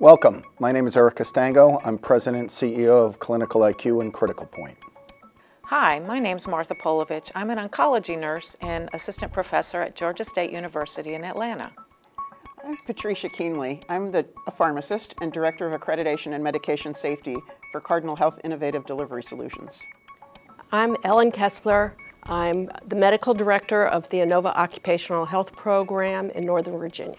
Welcome. My name is Eric Castagno. I'm President CEO of Clinical IQ and Critical Point. Hi, my name is Martha Polovich. I'm an oncology nurse and assistant professor at Georgia State University in Atlanta. I'm Patricia Kienle. I'm the, a pharmacist and Director of Accreditation and Medication Safety for Cardinal Health Innovative Delivery Solutions. I'm Ellen Kessler. I'm the Medical Director of the Inova Occupational Health Program in Northern Virginia.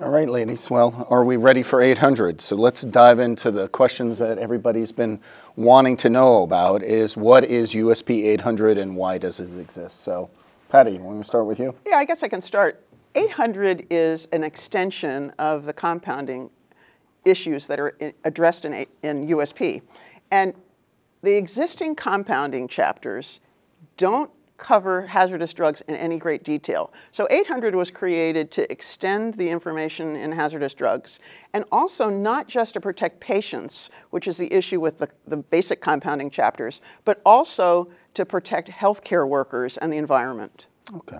All right, ladies. Well, are we ready for 800? So let's dive into the questions that everybody's been wanting to know about is what is USP 800 and why does it exist? So, Patty, want to start with you? Yeah, I guess I can start. 800 is an extension of the compounding issues that are addressed in, in USP. And the existing compounding chapters don't cover hazardous drugs in any great detail. So 800 was created to extend the information in hazardous drugs and also not just to protect patients, which is the issue with the, the basic compounding chapters, but also to protect healthcare workers and the environment. Okay.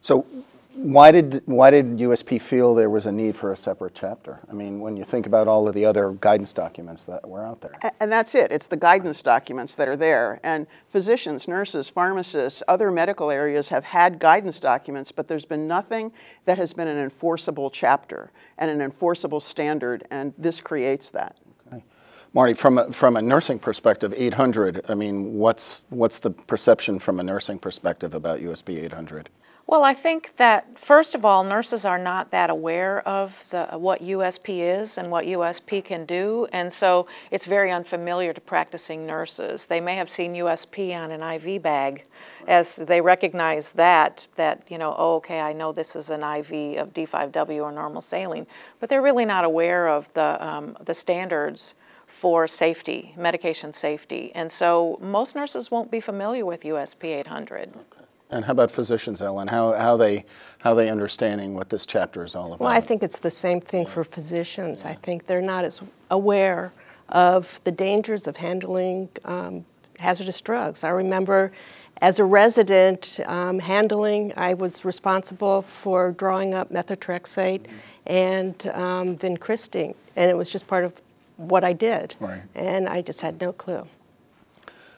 So why did why did USP feel there was a need for a separate chapter? I mean, when you think about all of the other guidance documents that were out there. And that's it. It's the guidance documents that are there. And physicians, nurses, pharmacists, other medical areas have had guidance documents, but there's been nothing that has been an enforceable chapter and an enforceable standard, and this creates that. Okay. Marty, from a, from a nursing perspective, 800, I mean, what's, what's the perception from a nursing perspective about USP 800? Well, I think that first of all, nurses are not that aware of the, what USP is and what USP can do, and so it's very unfamiliar to practicing nurses. They may have seen USP on an IV bag, as they recognize that that you know, oh, okay, I know this is an IV of D5W or normal saline, but they're really not aware of the um, the standards for safety, medication safety, and so most nurses won't be familiar with USP 800. Okay. And how about physicians, Ellen? How, how they how they understanding what this chapter is all about? Well, I think it's the same thing for physicians. Yeah. I think they're not as aware of the dangers of handling um, hazardous drugs. I remember as a resident um, handling, I was responsible for drawing up methotrexate mm-hmm. and um, vincristine, and it was just part of what I did. Right. And I just had no clue.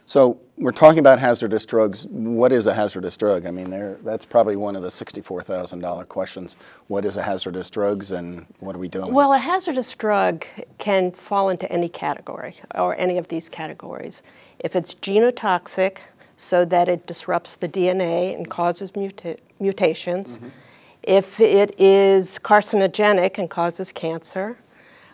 So we're talking about hazardous drugs. What is a hazardous drug? I mean, that's probably one of the $64,000 questions. What is a hazardous drugs and what are we doing? Well, a hazardous drug can fall into any category or any of these categories. If it's genotoxic, so that it disrupts the DNA and causes muta mutations. Mm -hmm. If it is carcinogenic and causes cancer.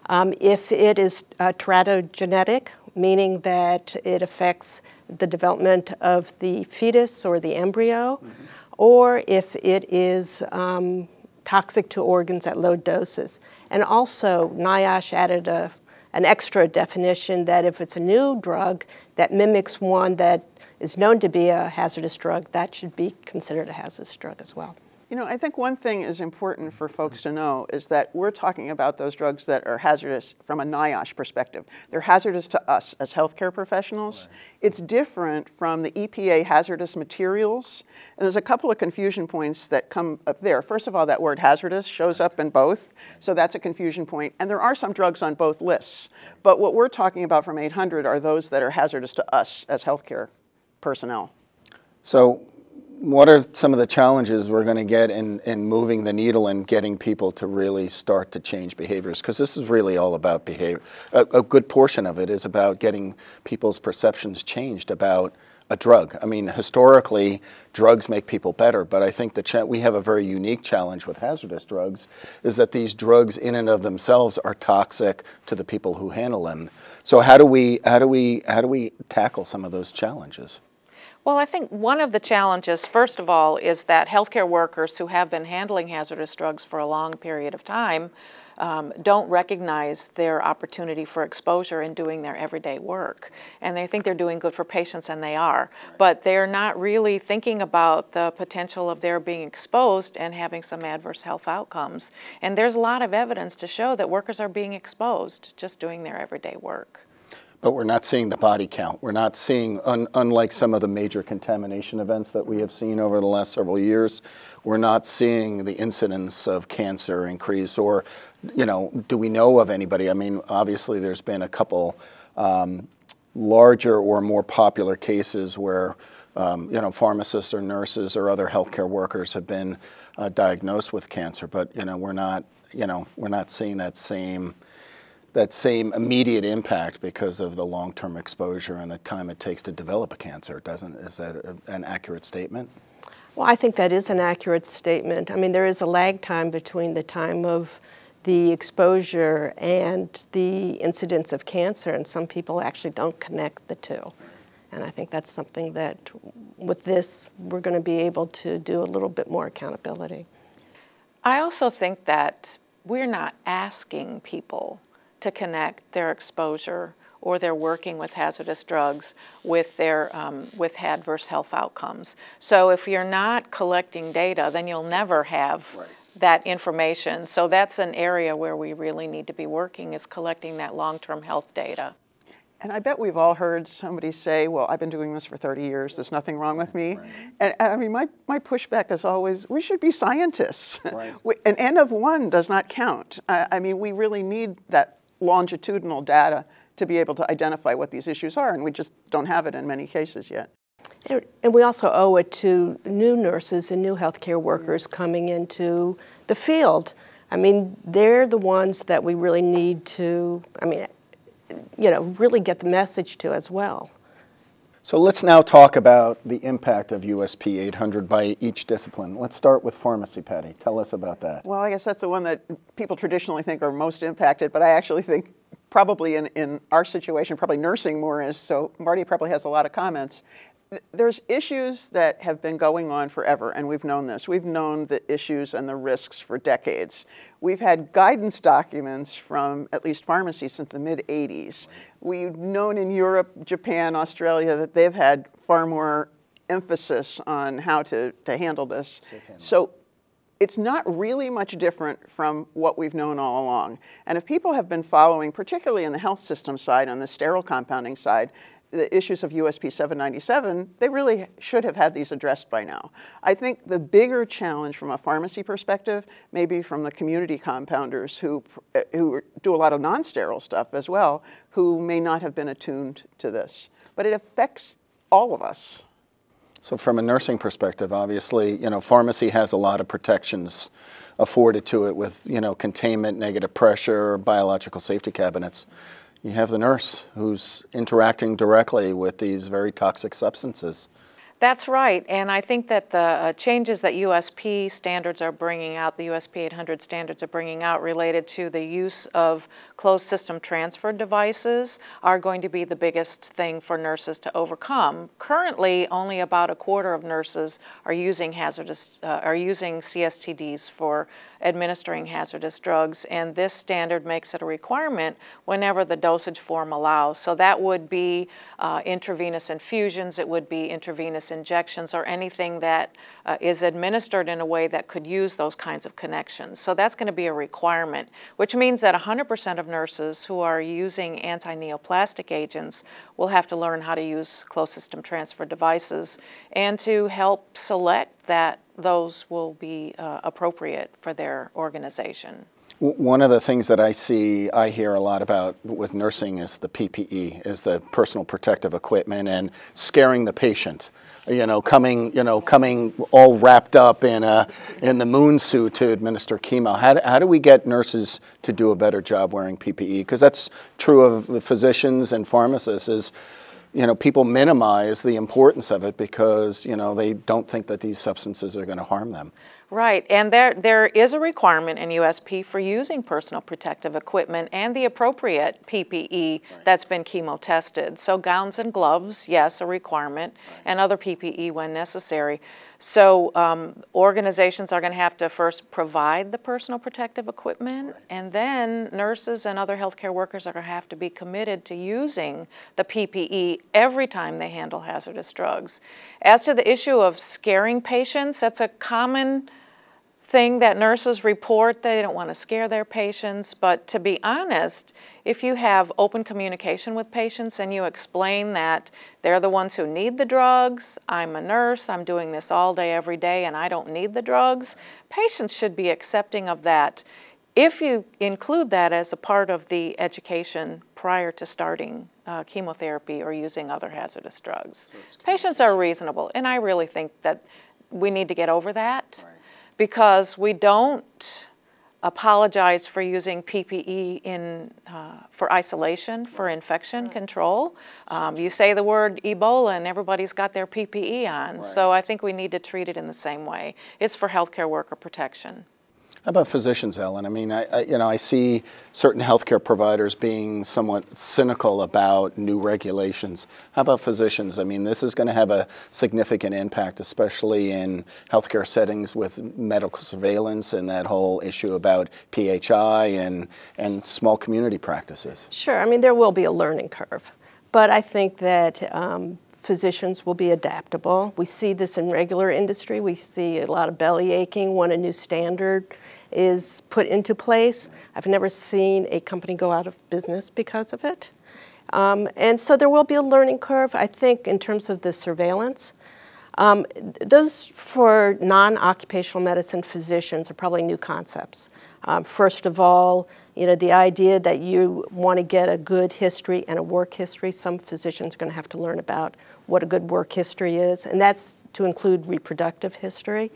Um, if it is uh, teratogenetic, meaning that it affects the development of the fetus or the embryo, mm -hmm. or if it is um, toxic to organs at low doses. And also, NIOSH added a, an extra definition that if it's a new drug that mimics one that is known to be a hazardous drug, that should be considered a hazardous drug as well. You know, I think one thing is important for folks to know is that we're talking about those drugs that are hazardous from a NIOSH perspective. They're hazardous to us as healthcare professionals. Right. It's different from the EPA hazardous materials. And there's a couple of confusion points that come up there. First of all, that word hazardous shows up in both, so that's a confusion point. And there are some drugs on both lists. But what we're talking about from 800 are those that are hazardous to us as healthcare personnel. So what are some of the challenges we're going to get in, in moving the needle and getting people to really start to change behaviors? Because this is really all about behavior. A, a, good portion of it is about getting people's perceptions changed about a drug. I mean, historically, drugs make people better, but I think that we have a very unique challenge with hazardous drugs is that these drugs in and of themselves are toxic to the people who handle them. So how do we, how do we, how do we tackle some of those challenges? Well, I think one of the challenges, first of all, is that healthcare workers who have been handling hazardous drugs for a long period of time um, don't recognize their opportunity for exposure in doing their everyday work. And they think they're doing good for patients, and they are. But they're not really thinking about the potential of their being exposed and having some adverse health outcomes. And there's a lot of evidence to show that workers are being exposed just doing their everyday work but we're not seeing the body count. We're not seeing, un, unlike some of the major contamination events that we have seen over the last several years, we're not seeing the incidence of cancer increase or you know, do we know of anybody? I mean, obviously, there's been a couple um, larger or more popular cases where, um, you know, pharmacists or nurses or other healthcare workers have been uh, diagnosed with cancer, but you know, we're not, you know, we're not seeing that same that same immediate impact because of the long-term exposure and the time it takes to develop a cancer. Doesn't is that a, an accurate statement? Well, I think that is an accurate statement. I mean, there is a lag time between the time of the exposure and the incidence of cancer, and some people actually don't connect the two. And I think that's something that with this, we're going to be able to do a little bit more accountability. I also think that we're not asking people to connect their exposure or they're working with hazardous drugs with their um, with adverse health outcomes. So if you're not collecting data, then you'll never have right. that information. So that's an area where we really need to be working is collecting that long-term health data. And I bet we've all heard somebody say, well, I've been doing this for 30 years, there's nothing wrong with me. Right. And, and, I mean, my, my pushback is always, we should be scientists. Right. An N of one does not count. I, I mean, we really need that longitudinal data to be able to identify what these issues are, and we just don't have it in many cases yet. And we also owe it to new nurses and new healthcare workers coming into the field. I mean, they're the ones that we really need to, I mean, you know, really get the message to as well. So let's now talk about the impact of USP 800 by each discipline. Let's start with pharmacy, Patty. Tell us about that. Well, I guess that's the one that people traditionally think are most impacted, but I actually think probably in, in our situation, probably nursing more is, so Marty probably has a lot of comments there's issues that have been going on forever, and we've known this. We've known the issues and the risks for decades. We've had guidance documents from at least pharmacy since the mid 80s. We've known in Europe, Japan, Australia that they've had far more emphasis on how to, to handle this. So it's not really much different from what we've known all along. And if people have been following, particularly in the health system side, on the sterile compounding side, the issues of USP 797, they really should have had these addressed by now. I think the bigger challenge from a pharmacy perspective, maybe from the community compounders who, who do a lot of non-sterile stuff as well, who may not have been attuned to this. But it affects all of us. So from a nursing perspective, obviously, you know, pharmacy has a lot of protections afforded to it with, you know, containment, negative pressure, biological safety cabinets you have the nurse who's interacting directly with these very toxic substances. That's right, and I think that the uh, changes that USP standards are bringing out, the USP 800 standards are bringing out related to the use of closed system transfer devices are going to be the biggest thing for nurses to overcome. Currently, only about a quarter of nurses are using hazardous, uh, are using CSTDs for administering hazardous drugs, and this standard makes it a requirement whenever the dosage form allows. So that would be uh, intravenous infusions, it would be intravenous injections, or anything that uh, is administered in a way that could use those kinds of connections. So that's going to be a requirement, which means that 100% of nurses who are using anti-neoplastic agents will have to learn how to use closed system transfer devices and to help select that those will be uh, appropriate for their organization. One of the things that I see, I hear a lot about with nursing is the PPE, is the personal protective equipment and scaring the patient. You know, coming, you know, coming all wrapped up in a, in the moon suit to administer chemo. How do, how do we get nurses to do a better job wearing PPE? Because that's true of physicians and pharmacists. Is you know, people minimize the importance of it because, you know, they don't think that these substances are going to harm them. Right, and there, there is a requirement in USP for using personal protective equipment and the appropriate PPE right. that's been chemo tested. So gowns and gloves, yes, a requirement, right. and other PPE when necessary. So um, organizations are going to have to first provide the personal protective equipment, right. and then nurses and other healthcare workers are going to have to be committed to using the PPE every time they handle hazardous drugs. As to the issue of scaring patients, that's a common thing that nurses report. They don't want to scare their patients, but to be honest, if you have open communication with patients and you explain that they're the ones who need the drugs, I'm a nurse, I'm doing this all day, every day, and I don't need the drugs, patients should be accepting of that if you include that as a part of the education prior to starting uh, chemotherapy or using other hazardous drugs, patients are reasonable. And I really think that we need to get over that because we don't apologize for using PPE in, uh, for isolation, for infection control. Um, you say the word Ebola and everybody's got their PPE on. So I think we need to treat it in the same way. It's for healthcare worker protection. How about physicians, Ellen? I mean, I, I, you know, I see certain healthcare providers being somewhat cynical about new regulations. How about physicians? I mean, this is going to have a significant impact, especially in healthcare settings with medical surveillance and that whole issue about PHI and, and small community practices. Sure, I mean, there will be a learning curve, but I think that um, physicians will be adaptable. We see this in regular industry. We see a lot of belly aching when a new standard is put into place. I've never seen a company go out of business because of it. Um, and so there will be a learning curve, I think, in terms of the surveillance. Um, those for non-occupational medicine physicians are probably new concepts. Um, first of all, you know, the idea that you want to get a good history and a work history, some physicians are going to have to learn about what a good work history is, and that's to include reproductive history.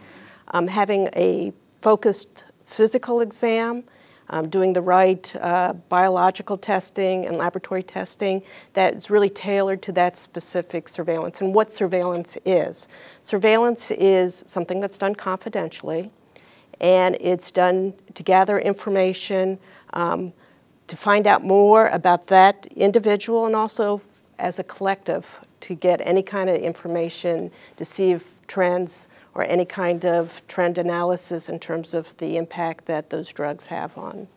Um, having a focused physical exam, um, doing the right uh, biological testing and laboratory testing that is really tailored to that specific surveillance and what surveillance is. Surveillance is something that's done confidentially and it's done to gather information, um, to find out more about that individual and also as a collective to get any kind of information to see if trends or any kind of trend analysis in terms of the impact that those drugs have on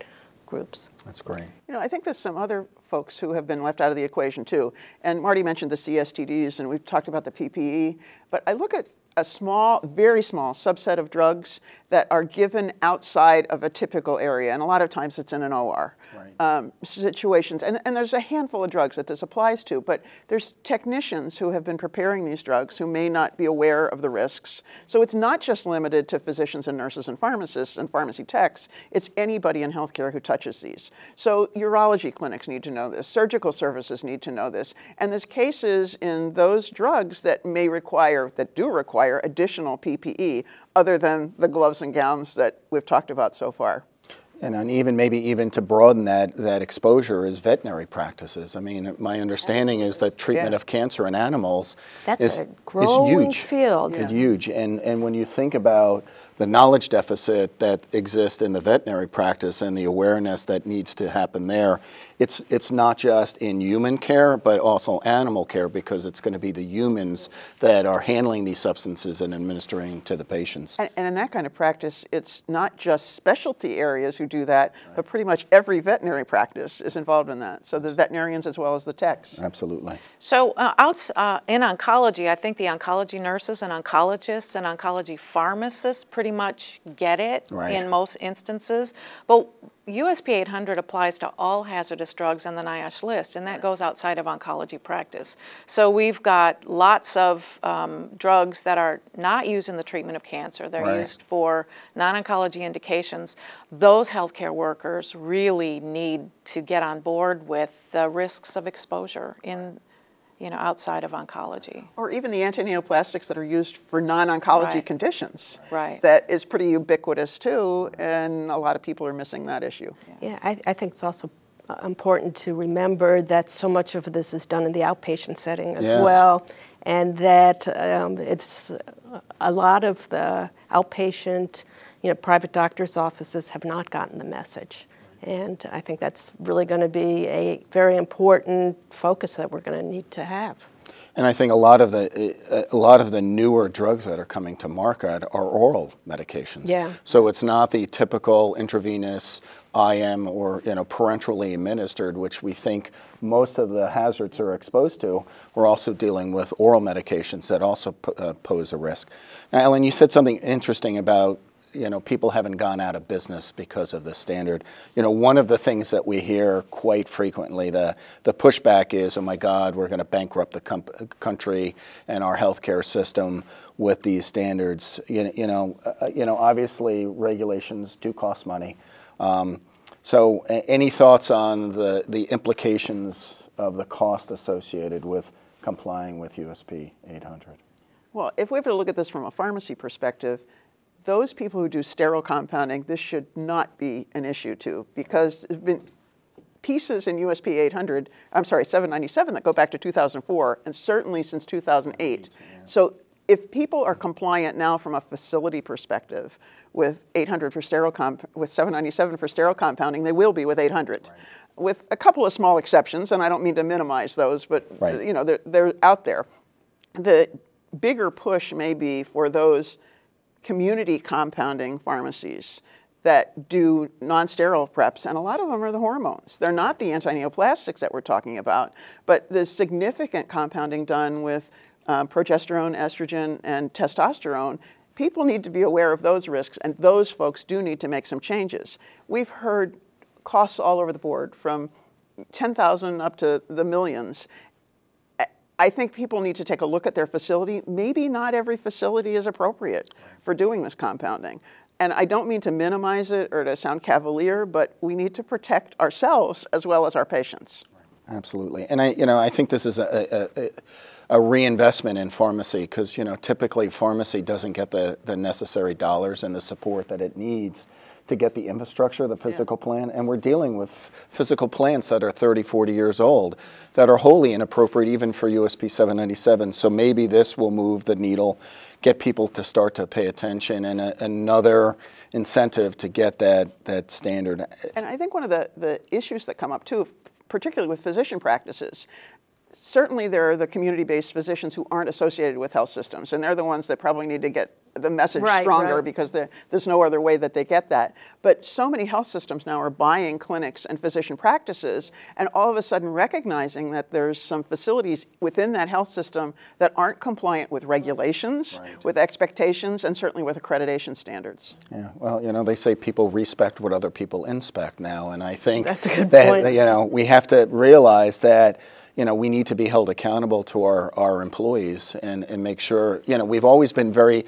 groups. That's great. You know, I think there's some other folks who have been left out of the equation too. And Marty mentioned the CSTDs and we've talked about the PPE, but I look at a small, very small subset of drugs that are given outside of a typical area, and a lot of times it's in an OR right. Um, situations. And, and there's a handful of drugs that this applies to, but there's technicians who have been preparing these drugs who may not be aware of the risks. So it's not just limited to physicians and nurses and pharmacists and pharmacy techs, it's anybody in healthcare who touches these. So urology clinics need to know this, surgical services need to know this, and there's cases in those drugs that may require, that do require additional PPE other than the gloves and gowns that we've talked about so far. And, and even maybe even to broaden that, that exposure is veterinary practices. I mean, my understanding is that treatment Yeah. of cancer in animals That's is, a is huge. field. It's huge. And, and when you think about the knowledge deficit that exists in the veterinary practice and the awareness that needs to happen there, it's, it's not just in human care, but also animal care because it's going to be the humans that are handling these substances and administering to the patients. And, and in that kind of practice, it's not just specialty areas who do that, but pretty much every veterinary practice is involved in that. So the veterinarians as well as the techs. Absolutely. So uh, outs, uh, in oncology, I think the oncology nurses and oncologists and oncology pharmacists pretty much get it Right. in most instances. But USP 800 applies to all hazardous drugs on the NIOSH list, and that goes outside of oncology practice. So we've got lots of um, drugs that are not used in the treatment of cancer. They're Right. used for non-oncology indications. Those healthcare workers really need to get on board with the risks of exposure in, you know, outside of oncology. Or even the antineoplastics that are used for non-oncology Right. conditions. Right. That is pretty ubiquitous too, and a lot of people are missing that issue. Yeah, I, I think it's also uh, important to remember that so much of this is done in the outpatient setting as Yes. well, and that um, it's uh, a lot of the outpatient, you know, private doctors' offices have not gotten the message. And I think that's really going to be a very important focus that we're going to need to have. And I think a lot of the a lot of the newer drugs that are coming to market are oral medications. Yeah. So it's not the typical intravenous IM or you know parenterally administered, which we think most of the hazards are exposed to. We're also dealing with oral medications that also p- uh, pose a risk. Now, Ellen, you said something interesting about you know, people haven't gone out of business because of the standard. You know, one of the things that we hear quite frequently, the, the pushback is, oh my God, we're going to bankrupt the country and our healthcare system with these standards. You, you know, uh, you know, obviously regulations do cost money. Um, so, any thoughts on the, the implications of the cost associated with complying with USP 800? Well, if we have to look at this from a pharmacy perspective, those people who do sterile compounding, this should not be an issue to because there's been pieces in USP 800, I'm sorry, 797 that go back to 2004 and certainly since 2008. So if people are compliant now from a facility perspective with 800 for sterile comp- with 797 for sterile compounding, they will be with 800. With a couple of small exceptions, and I don't mean to minimize those, but Right. you know they're, they're out there. The bigger push may be for those community compounding pharmacies that do non-sterile preps, and a lot of them are the hormones. They're not the anti-neoplastics that we're talking about, but the significant compounding done with um, progesterone, estrogen, and testosterone. People need to be aware of those risks, and those folks do need to make some changes. We've heard costs all over the board, from 10,000 up to the millions, I think people need to take a look at their facility. Maybe not every facility is appropriate for doing this compounding. And I don't mean to minimize it or to sound cavalier, but we need to protect ourselves as well as our patients. Absolutely, and I, you know, I think this is a, a, a reinvestment in pharmacy because you know typically pharmacy doesn't get the, the necessary dollars and the support that it needs to get the infrastructure, the physical plan, and we're dealing with physical plants that are 30, 40 years old that are wholly inappropriate even for USP 797. So maybe this will move the needle, get people to start to pay attention, and a, another incentive to get that that standard. And I think one of the, the issues that come up too, particularly with physician practices, certainly there are the community-based physicians who aren't associated with health systems, and they're the ones that probably need to get the message Right, stronger right. because there's no other way that they get that. But so many health systems now are buying clinics and physician practices, and all of a sudden recognizing that there's some facilities within that health system that aren't compliant with regulations, with expectations, and certainly with accreditation standards. Yeah, well, you know, they say people respect what other people inspect now, and I think That's a good that point. you know we have to realize that you know we need to be held accountable to our, our employees and, and make sure you know we've always been very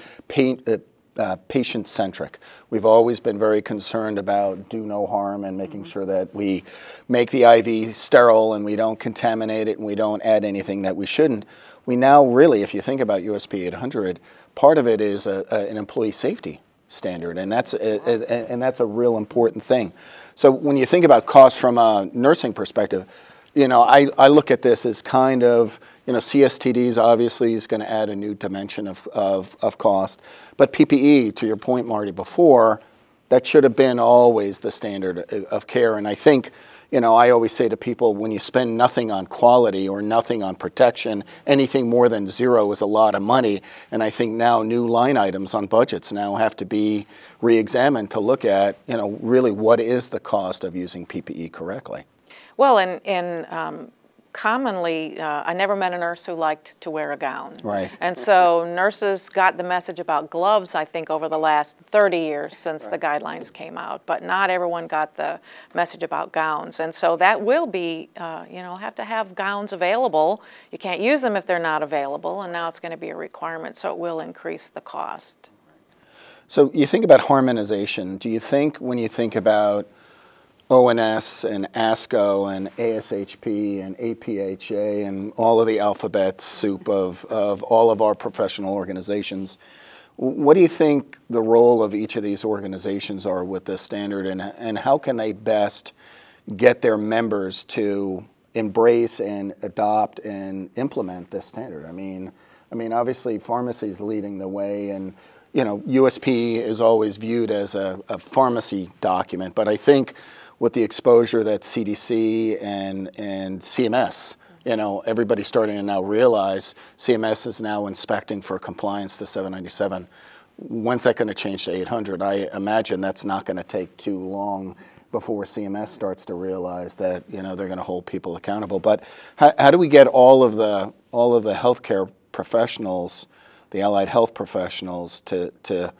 uh, uh, patient centric. We've always been very concerned about do no harm and making sure that we make the IV sterile and we don't contaminate it and we don't add anything that we shouldn't. We now really, if you think about USP 800, part of it is a, a, an employee safety standard, and that's a, a- and that's a real important thing. So when you think about cost from a nursing perspective, you know, I, I look at this as kind of, you know, CSTDs obviously is going to add a new dimension of, of, of cost, but PPE, to your point, Marty, before, that should have been always the standard of- care, and I think. You know, I always say to people when you spend nothing on quality or nothing on protection, anything more than zero is a lot of money. And I think now new line items on budgets now have to be re examined to look at, you know, really what is the cost of using PPE correctly. Well, and, and um, commonly, uh, I never met a nurse who liked to wear a gown. Right. And so nurses got the message about gloves, I think, over the last 30 years since the guidelines came out. But not everyone got the message about gowns. And so that will be, uh, you know, have to have gowns available. You can't use them if they're not available, and now it's going to be a requirement, so it will increase the cost. So you think about harmonization. Do you think when you think about ONS and ASCO and ASHP and APHA and all of the alphabet soup of, of all of our professional organizations, what do you think the role of each of these organizations are with this standard and, and how can they best get their members to embrace and adopt and implement this standard? I mean, I mean, obviously, pharmacy is leading the way, and you know, USP is always viewed as a, a pharmacy document. But I think with the exposure that CDC and and CMS, you know, everybody's starting to now realize CMS is now inspecting for compliance to 797. When's that going to change to 800? I imagine that's not going to take too long before CMS starts to realize that you know they're going to hold people accountable. But how, how do we get all of the all of the healthcare professionals, the allied health professionals, to to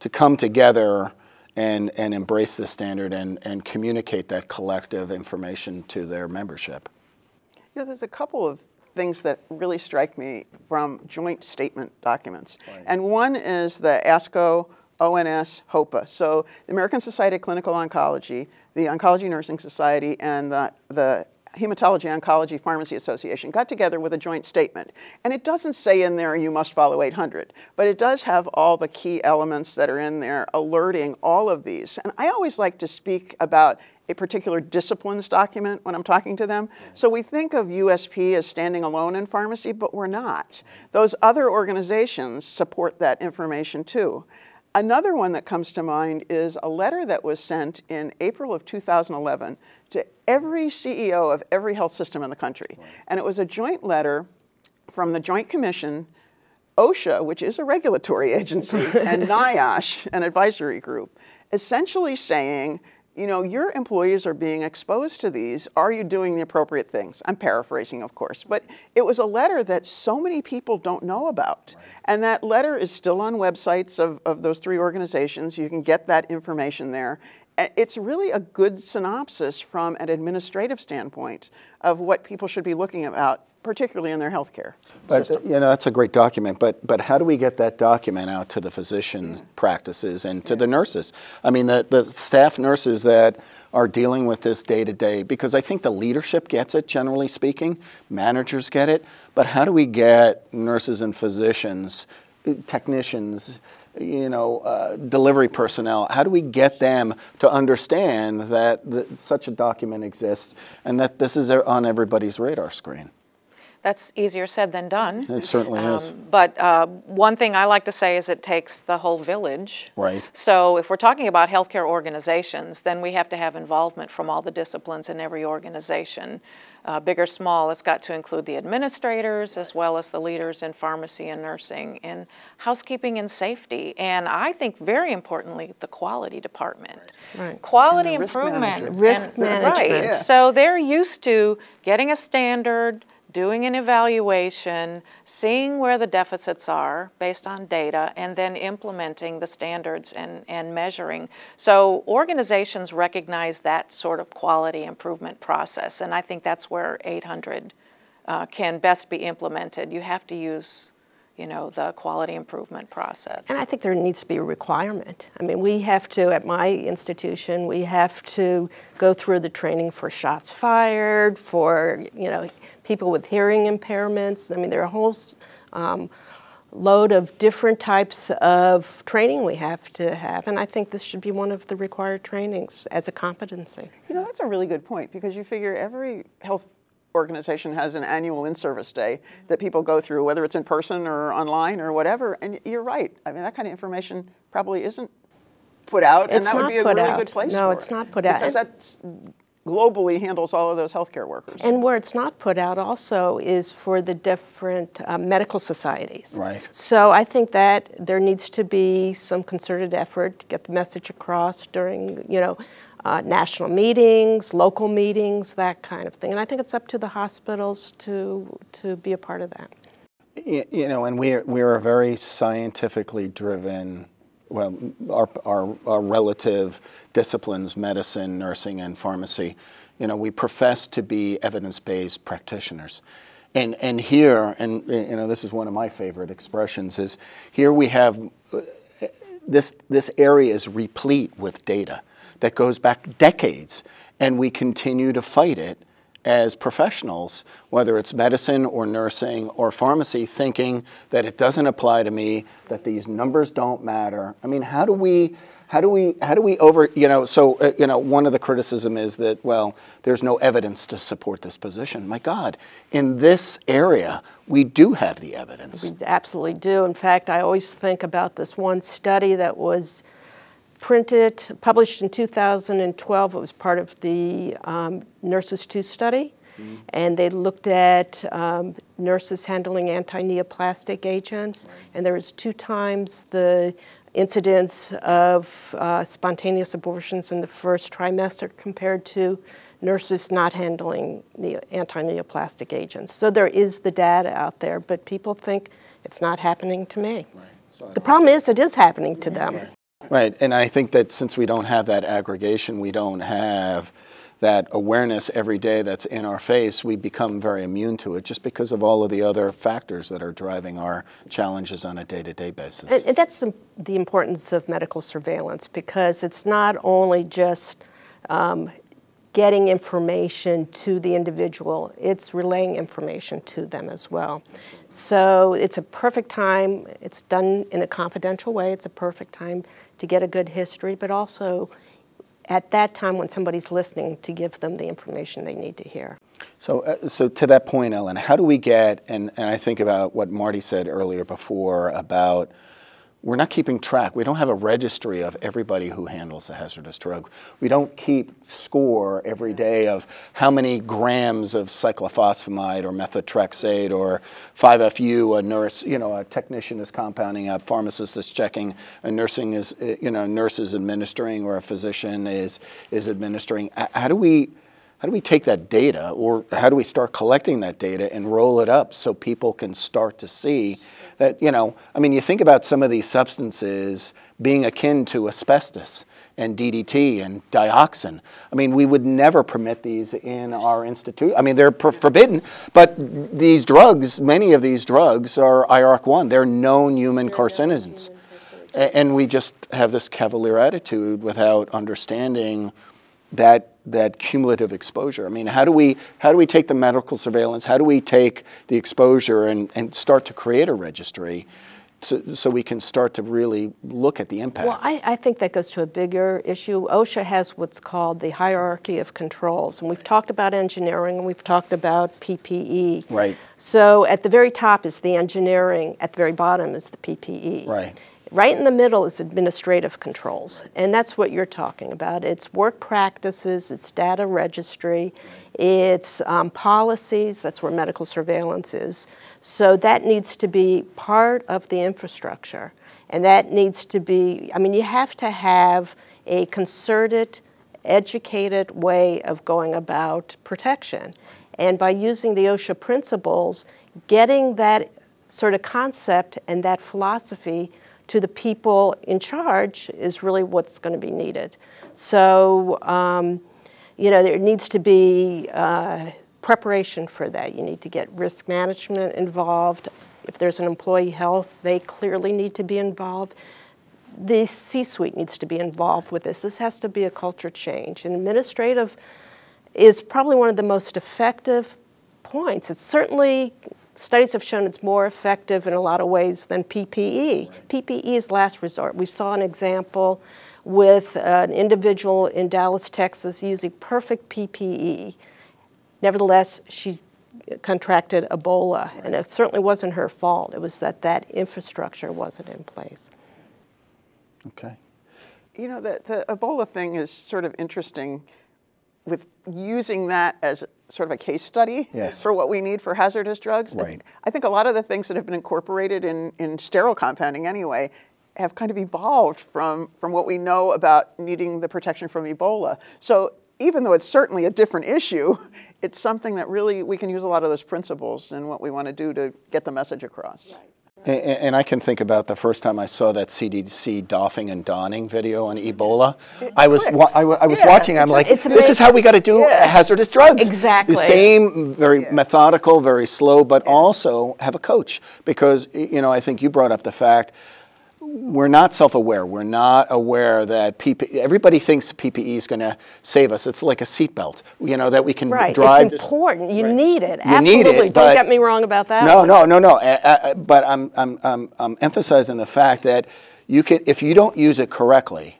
to come together and and embrace the standard and and communicate that collective information to their membership? You know, there's a couple of things that really strike me from joint statement documents. And one is the ASCO ONS, HOPA. So the American Society of Clinical Oncology, the Oncology Nursing Society, and the, the Hematology Oncology Pharmacy Association got together with a joint statement. And it doesn't say in there you must follow 800, but it does have all the key elements that are in there alerting all of these. And I always like to speak about a particular disciplines document when I'm talking to them. So we think of USP as standing alone in pharmacy, but we're not. Those other organizations support that information too. Another one that comes to mind is a letter that was sent in April of 2011 to every CEO of every health system in the country. And it was a joint letter from the Joint Commission, OSHA, which is a regulatory agency, and NIOSH, an advisory group, essentially saying you know, your employees are being exposed to these. Are you doing the appropriate things? I'm paraphrasing, of course, but it was a letter that so many people don't know about. Right. And that letter is still on websites of, of those three organizations. You can get that information there. It's really a good synopsis from an administrative standpoint of what people should be looking about particularly in their healthcare but, uh, system. You know, that's a great document, but, but how do we get that document out to the physician practices and to yeah. the nurses? I mean, the, the staff nurses that are dealing with this day to day, because I think the leadership gets it, generally speaking, managers get it, but how do we get nurses and physicians, technicians, you know, uh, delivery personnel, how do we get them to understand that the, such a document exists and that this is on everybody's radar screen? That's easier said than done. It certainly um, is. But uh, one thing I like to say is it takes the whole village. Right. So if we're talking about healthcare organizations, then we have to have involvement from all the disciplines in every organization. Uh, big or small, it's got to include the administrators as well as the leaders in pharmacy and nursing and housekeeping and safety. And I think very importantly, the quality department. Right. Quality improvement. Risk and, management. Right. Yeah. So they're used to getting a standard, doing an evaluation, seeing where the deficits are based on data, and then implementing the standards and, and measuring. So organizations recognize that sort of quality improvement process, and I think that's where 800 uh, can best be implemented. You have to use you know, the quality improvement process. And I think there needs to be a requirement. I mean, we have to, at my institution, we have to go through the training for shots fired, for, you know, people with hearing impairments. I mean, there are a whole um, load of different types of training we have to have, and I think this should be one of the required trainings as a competency. You know, that's a really good point because you figure every health organization has an annual in-service day that people go through, whether it's in person or online or whatever. And you're right. I mean, that kind of information probably isn't put out, it's and that would be a really out. good place no, for it's it. not put out. Because that's globally handles all of those healthcare workers. And where it's not put out also is for the different uh, medical societies. Right. So I think that there needs to be some concerted effort to get the message across during, you know, uh, national meetings, local meetings, that kind of thing. And I think it's up to the hospitals to, to be a part of that. You know, and we're, we're a very scientifically driven, well, our, our, our relative disciplines, medicine, nursing, and pharmacy, you know, we profess to be evidence-based practitioners. And, and here, and you know, this is one of my favorite expressions, is here we have, uh, this, this area is replete with data that goes back decades, and we continue to fight it as professionals, whether it's medicine or nursing or pharmacy, thinking that it doesn't apply to me, that these numbers don't matter. I mean, how do we, how do we, how do we over, you know, so, uh, you know, one of the criticism is that, well, there's no evidence to support this position. My God, in this area, we do have the evidence. We absolutely do. In fact, I always think about this one study that was printed, published in 2012. It was part of the um, Nurses 2 study. Mm-hmm. And they looked at um, nurses handling anti-neoplastic agents, right. and there was two times the incidence of uh, spontaneous abortions in the first trimester compared to nurses not handling the anti-neoplastic agents. So there is the data out there, but people think it's not happening to me. Right. So the problem is it is happening to them. Right, and I think that since we don't have that aggregation, we don't have that awareness every day that's in our face, we become very immune to it just because of all of the other factors that are driving our challenges on a day to day basis. And, that's the, the, importance of medical surveillance because it's not only just um, getting information to the individual, it's relaying information to them as well. So it's a perfect time, it's done in a confidential way, it's a perfect time to get a good history, but also at that time when somebody's listening to give them the information they need to hear. So, uh, so to that point, Ellen, how do we get, and, and I think about what Marty said earlier before about we're not keeping track. We don't have a registry of everybody who handles a hazardous drug. We don't keep score every day of how many grams of cyclophosphamide or methotrexate or 5FU a nurse, you know, a technician is compounding, a pharmacist is checking, a nursing is, eh, you know, a nurse is administering or a physician is, is administering. How do we, how do we take that data or how do we start collecting that data and roll it up so people can start to see that, you know, I mean, you think about some of these substances being akin to asbestos and DDT and dioxin. I mean, we would never permit these in our institute. I mean, they're forbidden, but these drugs, many of these drugs are IARC1. They're known human carcinogens. And we just have this cavalier attitude without understanding that that cumulative exposure. I mean, how do we how do we take the medical surveillance? How do we take the exposure and, and start to create a registry? So, so we can start to really look at the impact. Well, I, I think that goes to a bigger issue. OSHA has what's called the hierarchy of controls, and we've talked about engineering and we've talked about PPE. Right. So at the very top is the engineering, at the very bottom is the PPE. Right. Right in the middle is administrative controls, and that's what you're talking about. It's work practices, it's data registry, it's um, policies, that's where medical surveillance is. So that needs to be part of the infrastructure. And that needs to be, I mean, you have to have a concerted, educated way of going about protection. And by using the OSHA principles, getting that sort of concept and that philosophy to the people in charge is really what's going to be needed. So, um, you know, there needs to be uh, preparation for that. You need to get risk management involved. If there's an employee health, they clearly need to be involved. The C-suite needs to be involved with this. This has to be a culture change. And administrative is probably one of the most effective points. It's certainly Studies have shown it's more effective in a lot of ways than PPE. Right. PPE is last resort. We saw an example with an individual in Dallas, Texas using perfect PPE. Nevertheless, she contracted Ebola, right. and it certainly wasn't her fault. It was that that infrastructure wasn't in place. Okay. You know, the, the Ebola thing is sort of interesting with using that as sort of a case study yes. for what we need for hazardous drugs. Right. I think a lot of the things that have been incorporated in, in sterile compounding anyway have kind of evolved from, from what we know about needing the protection from Ebola. So even though it's certainly a different issue, it's something that really we can use a lot of those principles in what we want to do to get the message across. Right. And, and, I can think about the first time I saw that CDC doffing and donning video on Ebola. It I was I, I, was yeah, watching. I'm like, this is how we got to do yeah. hazardous drugs. Exactly. The same, very yeah. methodical, very slow, but also have a coach because you know I think you brought up the fact we're not self-aware. We're not aware that everybody thinks PPE is going to save us. It's like a seatbelt, you know, that we can right. drive. It's important. You right. need it. You Absolutely. Need it, Don't get me wrong about that. No, one. no, no, no. Uh, but I'm, I'm, I'm, I'm emphasizing the fact that you can, if you don't use it correctly,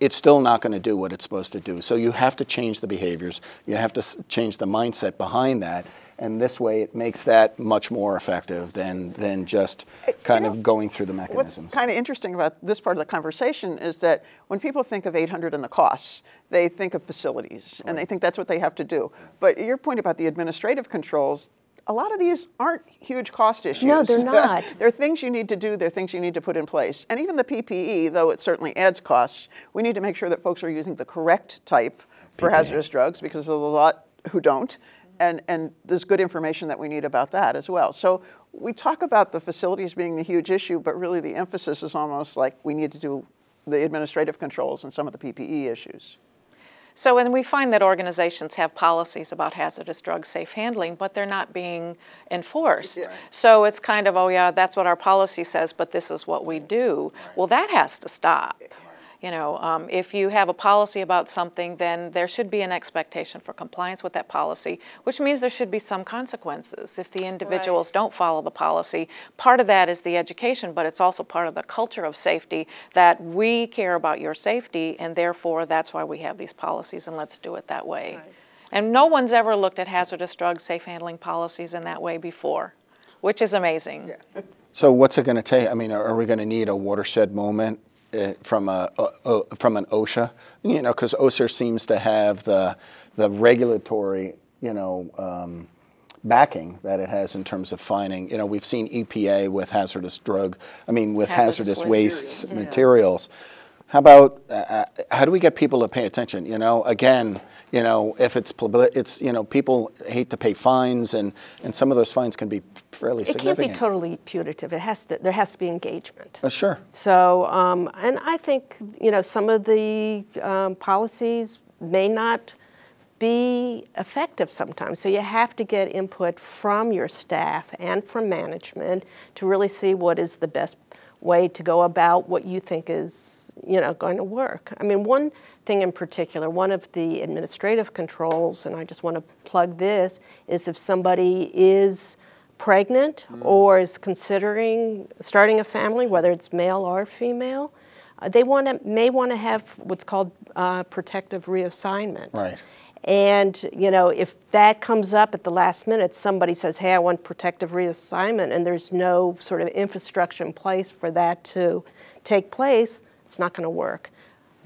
it's still not going to do what it's supposed to do. So you have to change the behaviors. You have to change the mindset behind that and this way it makes that much more effective than, than just uh, kind you know, of going through the mechanisms. What's kind of interesting about this part of the conversation is that when people think of 800 and the costs, they think of facilities, right. and they think that's what they have to do. But your point about the administrative controls, a lot of these aren't huge cost issues. No, they're not. they're things you need to do, they're things you need to put in place. And even the PPE, though it certainly adds costs, we need to make sure that folks are using the correct type for PPE. hazardous drugs because there's a lot who don't and, and there's good information that we need about that as well. So we talk about the facilities being the huge issue, but really the emphasis is almost like we need to do the administrative controls and some of the PPE issues. So, and we find that organizations have policies about hazardous drug safe handling, but they're not being enforced. So it's kind of, oh yeah, that's what our policy says, but this is what we do. Well, that has to stop. You know, um, if you have a policy about something, then there should be an expectation for compliance with that policy, which means there should be some consequences if the individuals don't follow the policy. Part of that is the education, but it's also part of the culture of safety that we care about your safety, and therefore that's why we have these policies, and let's do it that way. And no one's ever looked at hazardous drug safe handling policies in that way before, which is amazing. So what's it going to take? I mean, are, are we going to need a watershed moment uh, from a, uh, from an OSHA? You know, because OSHA seems to have the the regulatory, you know. Um, backing that it has in terms of fining. You know, we've seen EPA with hazardous drug, I mean, with Hazardous hazardous waste. waste materials. How about, uh, uh, how do we get people to pay attention? You know, again, you know, if it's, it's, you know, people hate to pay fines and, and some of those fines can be fairly significant. It can't be totally punitive. It has to, there has to be engagement. Uh, sure. So, um, and I think, you know, some of the um, policies may not be effective sometimes. So you have to get input from your staff and from management to really see what is the best way to go about what you think is, you know, going to work. I mean, one thing in particular, one of the administrative controls, and I just want to plug this, is if somebody is pregnant or is considering starting a family, whether it's male or female, uh, they want to may want to have what's called uh, protective reassignment. Right. And you know, if that comes up at the last minute, somebody says, "Hey, I want protective reassignment," and there's no sort of infrastructure in place for that to take place, it's not going to work.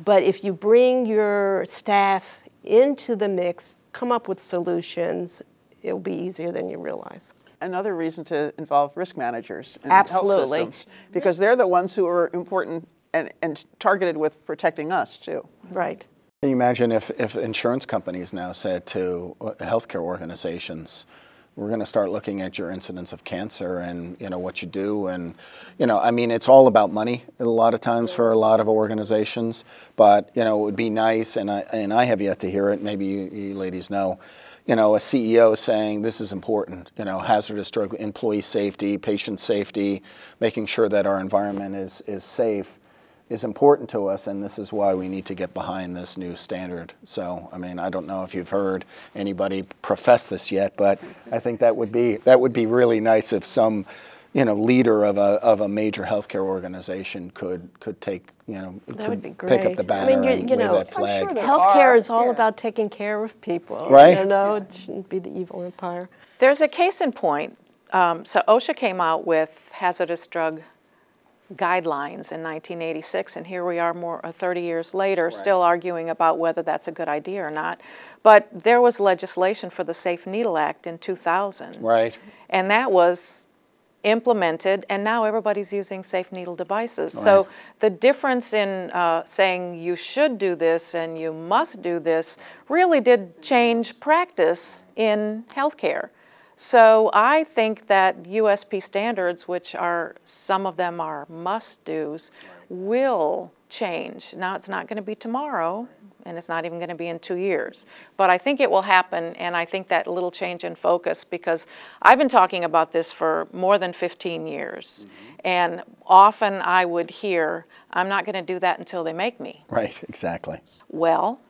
But if you bring your staff into the mix, come up with solutions, it'll be easier than you realize. Another reason to involve risk managers in Absolutely. health systems, because they're the ones who are important and, and targeted with protecting us too. Right. Can you imagine if, if insurance companies now said to uh, healthcare organizations, we're going to start looking at your incidence of cancer and you know what you do and you know I mean it's all about money a lot of times for a lot of organizations but you know it would be nice and I and I have yet to hear it maybe you, you ladies know you know a CEO saying this is important you know hazardous drug employee safety patient safety making sure that our environment is is safe is important to us, and this is why we need to get behind this new standard. So, I mean, I don't know if you've heard anybody profess this yet, but I think that would be that would be really nice if some, you know, leader of a of a major healthcare organization could could take you know That would be pick up great. the I banner mean, you- and you wave know, that I'm flag. sure Healthcare are, is all yeah. about taking care of people. Right. You know, it shouldn't be the evil empire. There's a case in point. Um, so OSHA came out with hazardous drug guidelines in 1986, and here we are more uh, 30 years later, still arguing about whether that's a good idea or not. But there was legislation for the Safe Needle Act in 2000. Right. And that was implemented, and now everybody's using safe needle devices. So the difference in uh, saying you should do this and you must do this really did change practice in healthcare. So I think that USP standards, which are some of them are must dos, will change. Now it's not going to be tomorrow, and it's not even going to be in two years. But I think it will happen, and I think that little change in focus, because I've been talking about this for more than 15 years, mm-hmm. and often I would hear, I'm not going to do that until they make me. Right. Exactly. Well,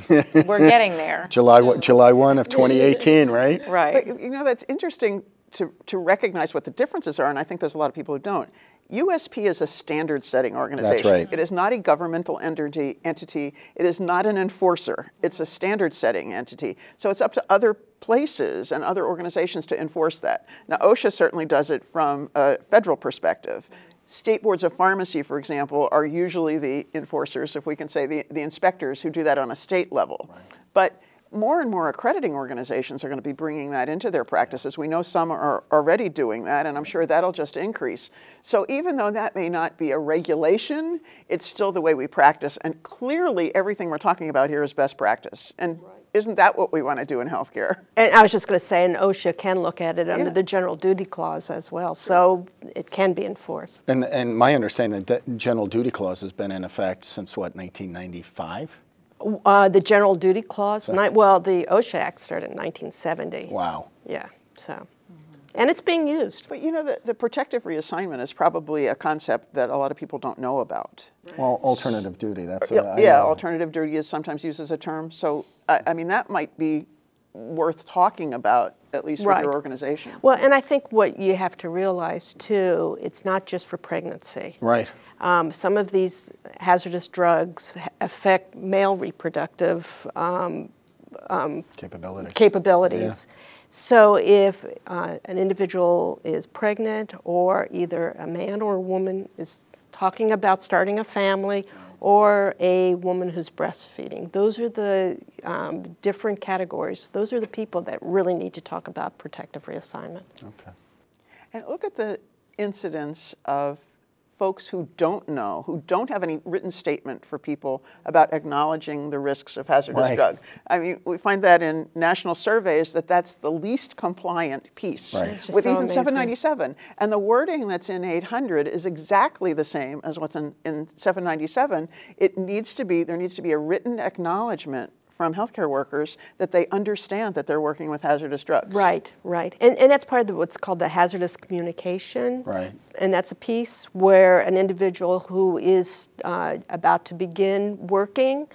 we're getting there. July one- July one of 2018. Right. Right. But you know, that's interesting to, to recognize what the differences are, and I think there's a lot of people who don't. USP is a standard setting organization. That's right. It is not a governmental entity, entity. It is not an enforcer. It's a standard setting entity. So it's up to other places and other organizations to enforce that. Now, OSHA certainly does it from a federal perspective. State boards of pharmacy, for example, are usually the enforcers, if we can say the, the inspectors who do that on a state level. But more and more accrediting organizations are going to be bringing that into their practices. We know some are already doing that, and I'm sure that'll just increase. So even though that may not be a regulation, it's still the way we practice. And clearly, everything we're talking about here is best practice. And isn't that what we want to do in healthcare? And I was just going to say, and OSHA can look at it under Yeah. the general duty clause as well, so it can be enforced. And and my understanding that general duty clause has been in effect since what 1995. Uh, the General Duty Clause, ni- well, the OSHA Act started in 1970. Wow. Yeah, so, and it's being used. But you know, the, the protective reassignment is probably a concept that a lot of people don't know about. Well, alternative duty. That's a, Yeah, I yeah, alternative duty is sometimes used as a term. So, I, I mean, that might be worth talking about, at least with your organization. Well, and I think what you have to realize too, it's not just for pregnancy. Right. Um, some of these hazardous drugs affect male reproductive um, Capabilities. capabilities. So if uh, an individual is pregnant, or either a man or a woman is talking about starting a family, or a woman who's breastfeeding, those are the um, different categories. Those are the people that really need to talk about protective reassignment. okay. And look at the incidence of folks who don't know, who don't have any written statement for people about acknowledging the risks of hazardous Right. drug. I mean, we find that in national surveys that that's the least compliant piece Right. With so even amazing. 797. And the wording that's in 800 is exactly the same as what's in, in 797. It needs to be, there needs to be a written acknowledgement from healthcare workers that they understand that they're working with hazardous drugs. Right, right. And, and that's part of the, what's called the hazardous communication. Right. And that's a piece where an individual who is uh, about to begin working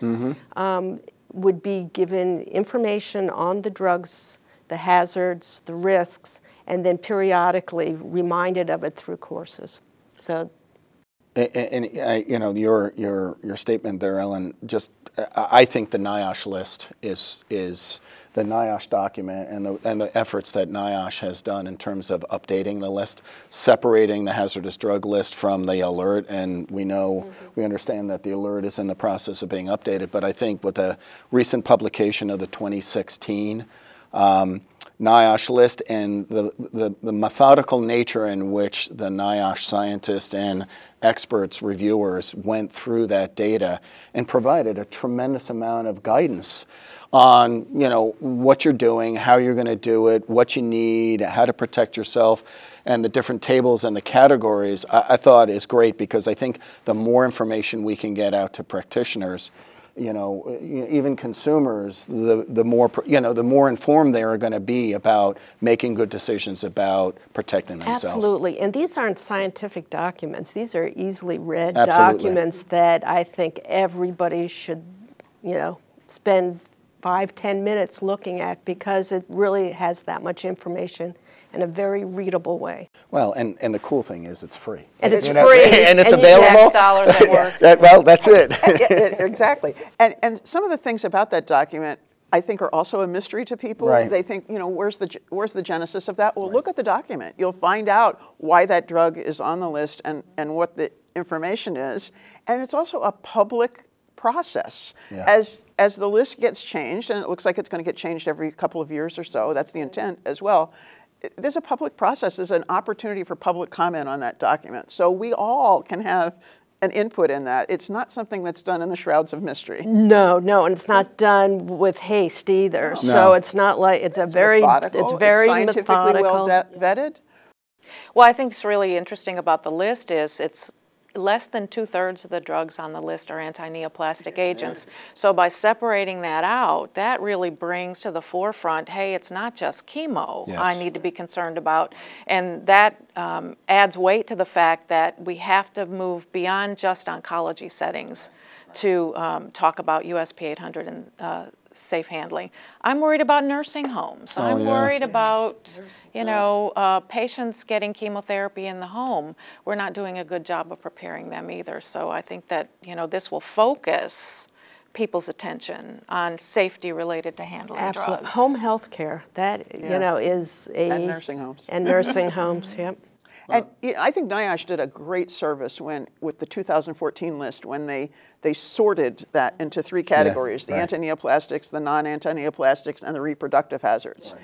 um, would be given information on the drugs, the hazards, the risks, and then periodically reminded of it through courses. So And, and uh, you know your your your statement there, Ellen. Just uh, I think the NIOSH list is is the NIOSH document and the and the efforts that NIOSH has done in terms of updating the list, separating the hazardous drug list from the alert. And we know we understand that the alert is in the process of being updated. But I think with the recent publication of the 2016. Um, NIOSH list and the, the, the methodical nature in which the NIOSH scientists and experts, reviewers went through that data and provided a tremendous amount of guidance on you know what you're doing, how you're going to do it, what you need, how to protect yourself, and the different tables and the categories. I, I thought is great because I think the more information we can get out to practitioners, you know, even consumers, the, the more, you know, the more informed they are going to be about making good decisions about protecting themselves. Absolutely. And these aren't scientific documents. These are easily read Absolutely. documents that I think everybody should, you know, spend five, ten minutes looking at because it really has that much information in a very readable way. Well, and, and the cool thing is it's free. And it's You know, free, and it's and available. Dollars at work. That- well, that's it. Exactly. And, and some of the things about that document, I think, are also a mystery to people. Right. They think, you know, where's the, where's the genesis of that? Well, look at the document. You'll find out why that drug is on the list and, and what the information is. And it's also a public process. Yeah. As, as the list gets changed, and it looks like it's going to get changed every couple of years or so, that's the intent as well. I- There's a public process, there's an opportunity for public comment on that document. So we all can have an input in that. It's not something that's done in the shrouds of mystery. No, no, and it's not done with haste either. No. So it's not like it's a very Methodical, it's very scientifically methodical. well vetted. Well, I think it's really interesting about the list is it's less than two-thirds of the drugs on the list are anti-neoplastic agents. So by separating that out, that really brings to the forefront, hey, it's not just chemo I need to be concerned about. And that um, adds weight to the fact that we have to move beyond just oncology settings to um, talk about USP 800 and uh, safe handling. I'm worried about nursing homes. I'm Oh, yeah. worried about, you know, uh, patients getting chemotherapy in the home. We're not doing a good job of preparing them either. So I think that, you know, this will focus people's attention on safety related to handling Absolutely. drugs. Home health care, that, Yeah. you know, is a. And nursing homes. And nursing homes, yep. And you know, I think NIOSH did a great service when, with the 2014 list, when they, they sorted that into three categories: the right. anti-neoplastics, the non-anti-neoplastics, and the reproductive hazards.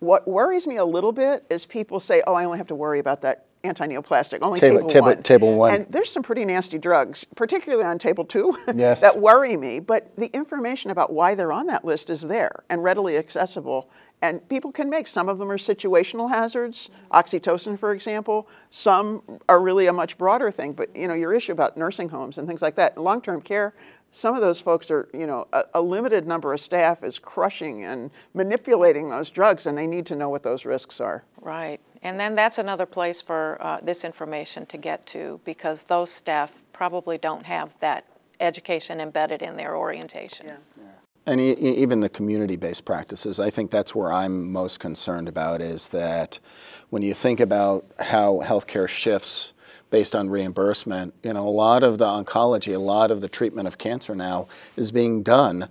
What worries me a little bit is people say, "Oh, I only have to worry about that anti-neoplastic, only Table- table, table- one." table one. And there's some pretty nasty drugs, particularly on table two, Yes. that worry me. But the information about why they're on that list is there and readily accessible. And people can make some of them are situational hazards, oxytocin, for example. Some are really a much broader thing. But you know, your issue about nursing homes and things like that, long-term care, some of those folks are, you know, a, a, limited number of staff is crushing and manipulating those drugs, and they need to know what those risks are. Right. And then that's another place for uh, this information to get to because those staff probably don't have that education embedded in their orientation. Yeah. And e even the community-based practices, I think that's where I'm most concerned about is that when you think about how healthcare shifts based on reimbursement, you know, a lot of the oncology, a lot of the treatment of cancer now is being done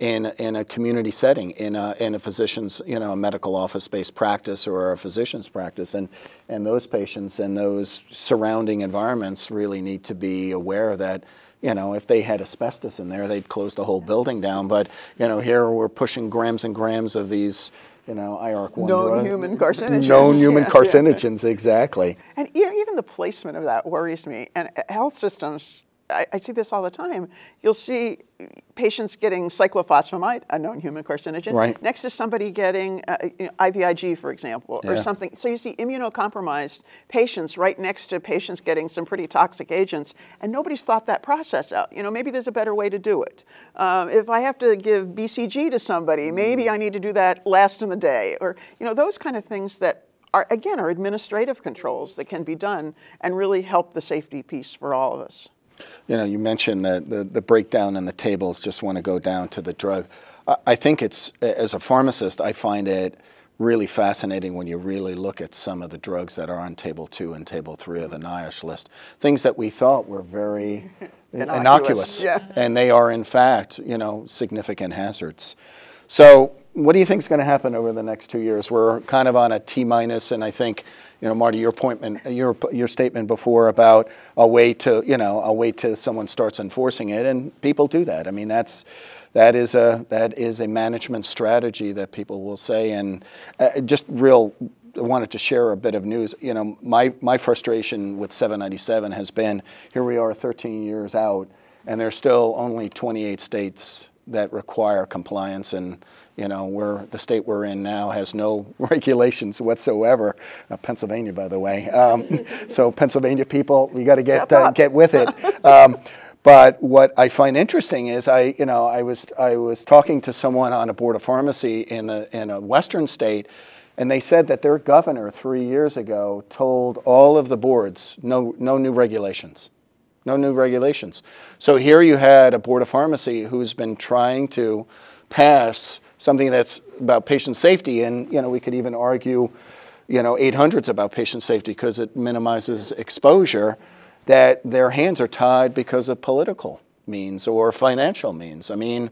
in, in a community setting, in a, in a physician's, you know, a medical office-based practice or a physician's practice. And, and those patients and those surrounding environments really need to be aware that, you know, if they had asbestos in there, they'd close the whole building down. But, you know, here we're pushing grams and grams of these, you know, IARC-1 known human carcinogens. Known human yeah, carcinogens, yeah. exactly. And you know, even the placement of that worries me. And uh, health systems I, I, see this all the time. You'll see patients getting cyclophosphamide, a known human carcinogen, right. next to somebody getting uh, you know, IVIG, for example, yeah. or something. So you see immunocompromised patients right next to patients getting some pretty toxic agents, and nobody's thought that process out. You know, maybe there's a better way to do it. Um, if I have to give BCG to somebody, maybe I need to do that last in the day, or you know, those kind of things that are, again, are administrative controls that can be done and really help the safety piece for all of us. You know, you mentioned that the, the breakdown in the tables just want to go down to the drug. I think it's, as a pharmacist, I find it really fascinating when you really look at some of the drugs that are on table two and table three of the NIOSH list. Things that we thought were very innocuous, innocuous yeah. and they are in fact, you know, significant hazards. So what do you think is going to happen over the next two years? We're kind of on a T minus, and I think you know, Marty, your point, your your statement before about a way to, you know, a way to someone starts enforcing it, and people do that. I mean, that's that is a that is a management strategy that people will say, and uh, just real. I wanted to share a bit of news. You know, my my frustration with 797 has been here we are 13 years out, and there's still only 28 states that require compliance and you know, we're, the state we're in now has no regulations whatsoever. Uh, Pennsylvania, by the way. Um, so Pennsylvania people, you got to get uh, get with it. Um, but what I find interesting is I, you know, I was I was talking to someone on a board of pharmacy in the in a western state, and they said that their governor three years ago told all of the boards no no new regulations no new regulations. So here you had a board of pharmacy who's been trying to pass something that's about patient safety, and you know we could even argue, you know, 800's about patient safety because it minimizes exposure. That their hands are tied because of political means or financial means. I mean,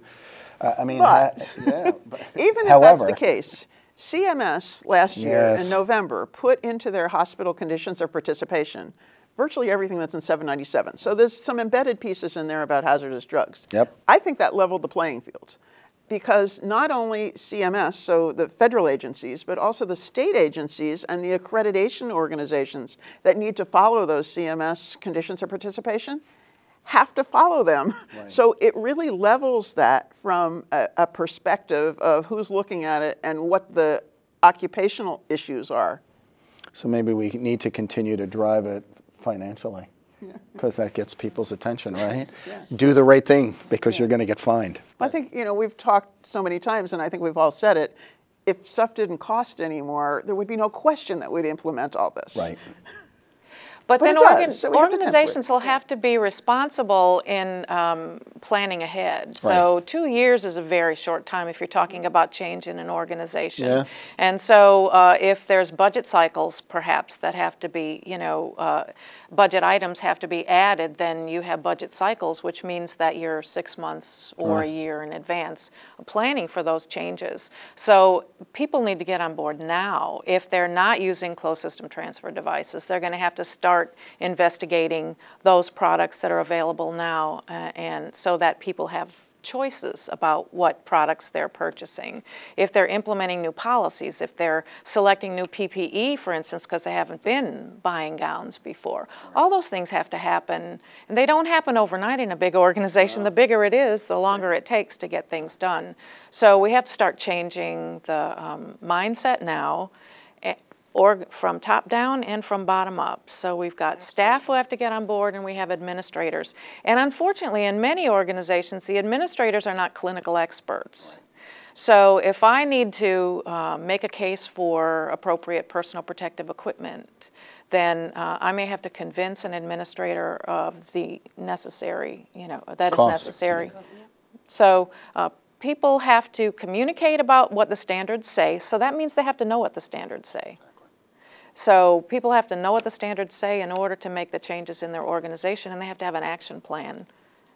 uh, I mean, but, yeah, but even if that's the case, CMS last year yes. in November put into their hospital conditions of participation virtually everything that's in 797. So there's some embedded pieces in there about hazardous drugs. Yep. I think that leveled the playing field because not only CMS, so the federal agencies, but also the state agencies and the accreditation organizations that need to follow those CMS conditions of participation have to follow them. Right. So it really levels that from a, a, perspective of who's looking at it and what the occupational issues are. So maybe we need to continue to drive it financially because that gets people's attention, right? yeah. Do the right thing because yeah. you're going to get fined. I think, you know, we've talked so many times, and I think we've all said it, if stuff didn't cost anymore, there would be no question that we'd implement all this. Right. But, but then organ so organizations will have to be responsible in um, planning ahead. Right. So two years is a very short time if you're talking about change in an organization. Yeah. And so uh, if there's budget cycles perhaps that have to be, you know, uh, budget items have to be added, then you have budget cycles, which means that you're six months or right. a year in advance planning for those changes. So people need to get on board now. If they're not using closed system transfer devices, they're going to have to start start investigating those products that are available now uh, and so that people have choices about what products they're purchasing. If they're implementing new policies, if they're selecting new PPE, for instance, because they haven't been buying gowns before. All those things have to happen, and they don't happen overnight in a big organization. The bigger it is, the longer it takes to get things done. So we have to start changing the um, mindset now or from top down and from bottom up. So we've got staff who have to get on board and we have administrators. And unfortunately, in many organizations, the administrators are not clinical experts. So if I need to uh, make a case for appropriate personal protective equipment, then uh, I may have to convince an administrator of the necessary, you know, that is Cost. necessary. So uh, people have to communicate about what the standards say, so that means they have to know what the standards say. So people have to know what the standards say in order to make the changes in their organization, and they have to have an action plan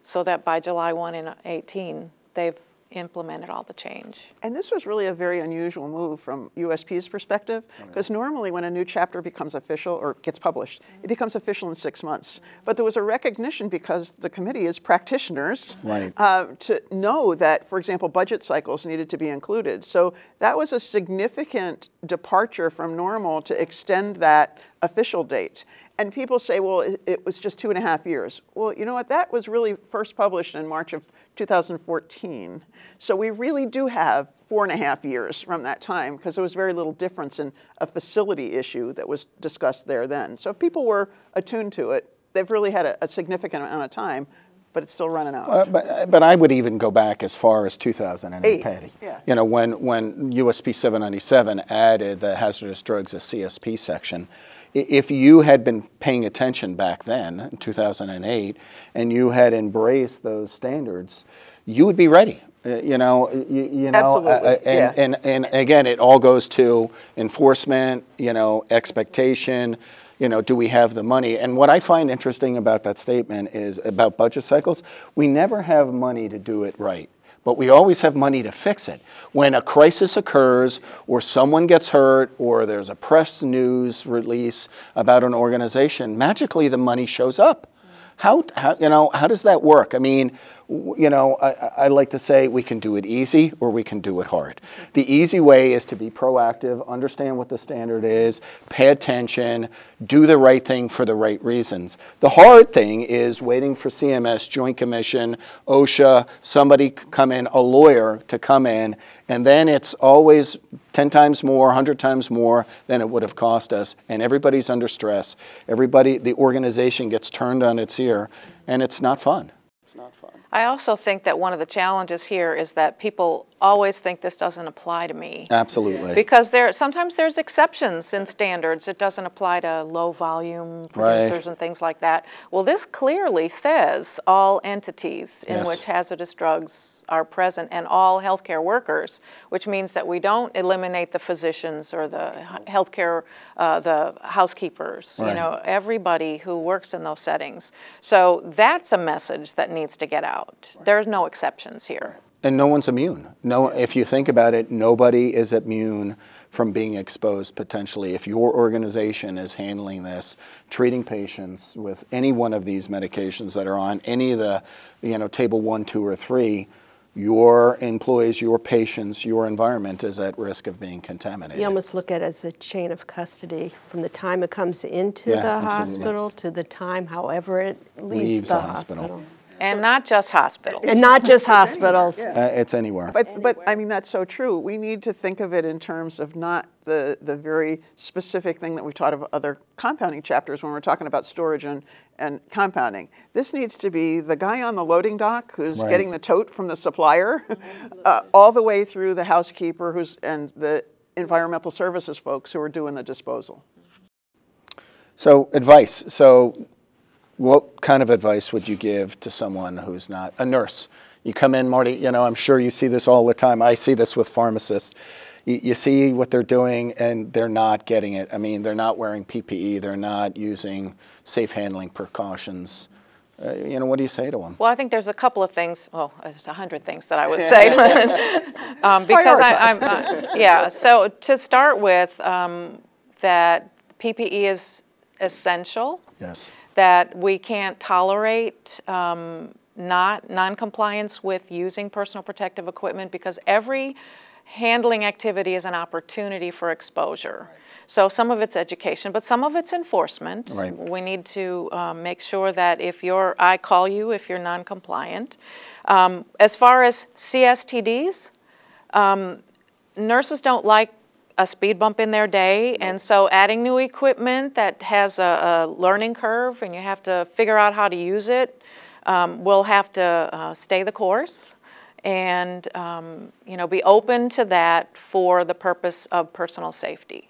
so that by July 1 in 18, they've implemented all the change. And this was really a very unusual move from USP's perspective, because normally when a new chapter becomes official or gets published, it becomes official in six months. But there was a recognition because the committee is practitioners Right. uh, to know that, for example, budget cycles needed to be included. So that was a significant departure from normal to extend that official date. And people say, well, it, it was just two and a half years. Well, you know what? That was really first published in March of 2014. So we really do have four and a half years from that time because there was very little difference in a facility issue that was discussed there then. So if people were attuned to it, they've really had a, a significant amount of time, but it's still running out. Uh, but, but I would even go back as far as 2008, Eight, Patty. yeah. You know, when, when USP 797 added the hazardous drugs as CSP section, if you had been paying attention back then, in 2008, and you had embraced those standards, you would be ready. Uh, You know, you, you know, Absolutely, uh, uh, yeah. and, and, and again, it all goes to enforcement, you know, expectation, you know, do we have the money? And what I find interesting about that statement is about budget cycles, we never have money to do it right. But we always have money to fix it. When a crisis occurs, or someone gets hurt, or there's a press news release about an organization, magically the money shows up. How, how, you know, how does that work? I mean, you know, I, I like to say we can do it easy or we can do it hard. The easy way is to be proactive, understand what the standard is, pay attention, do the right thing for the right reasons. The hard thing is waiting for CMS, Joint Commission, OSHA, somebody come in, a lawyer to come in, and then it's always 10 times more, 100 times more than it would have cost us, and everybody's under stress. Everybody, the organization gets turned on its ear, and it's not fun. It's not fun. I also think that one of the challenges here is that people always think this doesn't apply to me. Absolutely. Because there, sometimes there's exceptions in standards. It doesn't apply to low volume Right. producers and things like that. Well, this clearly says all entities in Yes. which hazardous drugs are present and all healthcare workers, which means that we don't eliminate the physicians or the healthcare, uh, the housekeepers, you know, everybody who works in those settings. So that's a message that needs to get out. There's no exceptions here. And no one's immune. No, if you think about it, nobody is immune from being exposed potentially. If your organization is handling this, treating patients with any one of these medications that are on any of the, you know, table one, two, or three, your employees, your patients, your environment is at risk of being contaminated. You almost look at it as a chain of custody from the time it comes into Yeah, the absolutely. hospital to the time, however it leaves, Leaves the, the hospital. hospital. And not just hospitals. And not just hospitals. Uh, it's anywhere. But, but I mean, that's so true. We need to think of it in terms of not the, the very specific thing that we've taught of other compounding chapters when we're talking about storage and, and compounding. This needs to be the guy on the loading dock who's Right. getting the tote from the supplier, uh, all the way through the housekeeper who's, and the environmental services folks who are doing the disposal. So, advice. So, what kind of advice would you give to someone who's not a nurse? You come in, Marty, you know, I'm sure you see this all the time. I see this with pharmacists. You, you see what they're doing and they're not getting it. I mean, they're not wearing PPE, they're not using safe handling precautions. Uh, you know, what do you say to them? Well, I think there's a couple of things, well, there's a hundred things that I would say. um, because I, I'm, uh, yeah, so to start with, um, that PPE is essential, Yes. That we can't tolerate um, not non-compliance with using personal protective equipment because every handling activity is an opportunity for exposure. So some of it's education, but some of it's enforcement. Right. We need to um, make sure that if you're, I call you if you're non-compliant. Um, as far as CSTDs, um, nurses don't like a speed bump in their day. And so adding new equipment that has a, a learning curve and you have to figure out how to use it, um, we'll have to uh, stay the course and um, you know be open to that for the purpose of personal safety.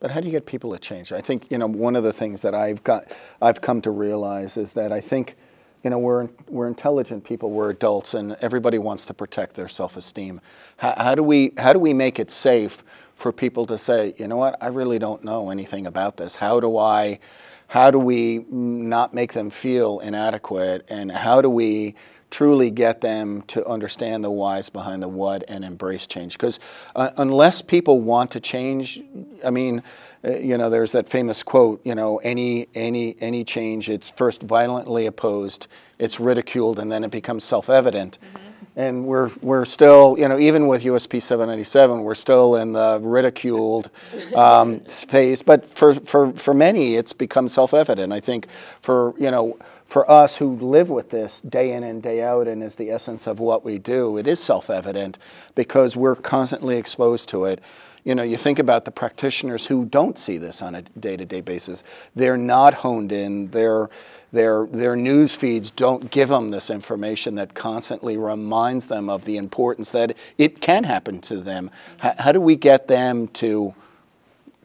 But how do you get people to change? I think you know one of the things that I've got I've come to realize is that I think you know we're we're intelligent people, we're adults, and everybody wants to protect their self-esteem. How, how do we how do we make it safe for people to say, you know what, I really don't know anything about this. How do I how do we not make them feel inadequate, and how do we truly get them to understand the whys behind the what and embrace change. Because uh, unless people want to change, I mean, uh, you know, there's that famous quote, you know, any any any change, it's first violently opposed, it's ridiculed, and then it becomes self-evident. Mm-hmm. And we're we're still, you know, even with USP 797, we're still in the ridiculed um, phase. But for, for for many, it's become self-evident. I think for you know for us who live with this day in and day out and is the essence of what we do, it is self-evident because we're constantly exposed to it. You know, you think about the practitioners who don't see this on a day-to-day basis. They're not honed in. Their their their news feeds don't give them this information that constantly reminds them of the importance that it can happen to them. How, how do we get them to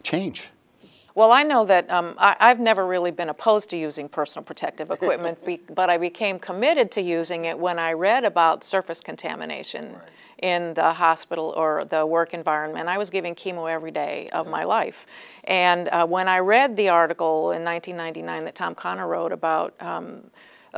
change? Well, I know that um, I, have never really been opposed to using personal protective equipment, but I became committed to using it when I read about surface contamination right. In the hospital or the work environment. I was giving chemo every day of yeah. my life. And uh, when I read the article in 1999 that Tom Connor wrote about um,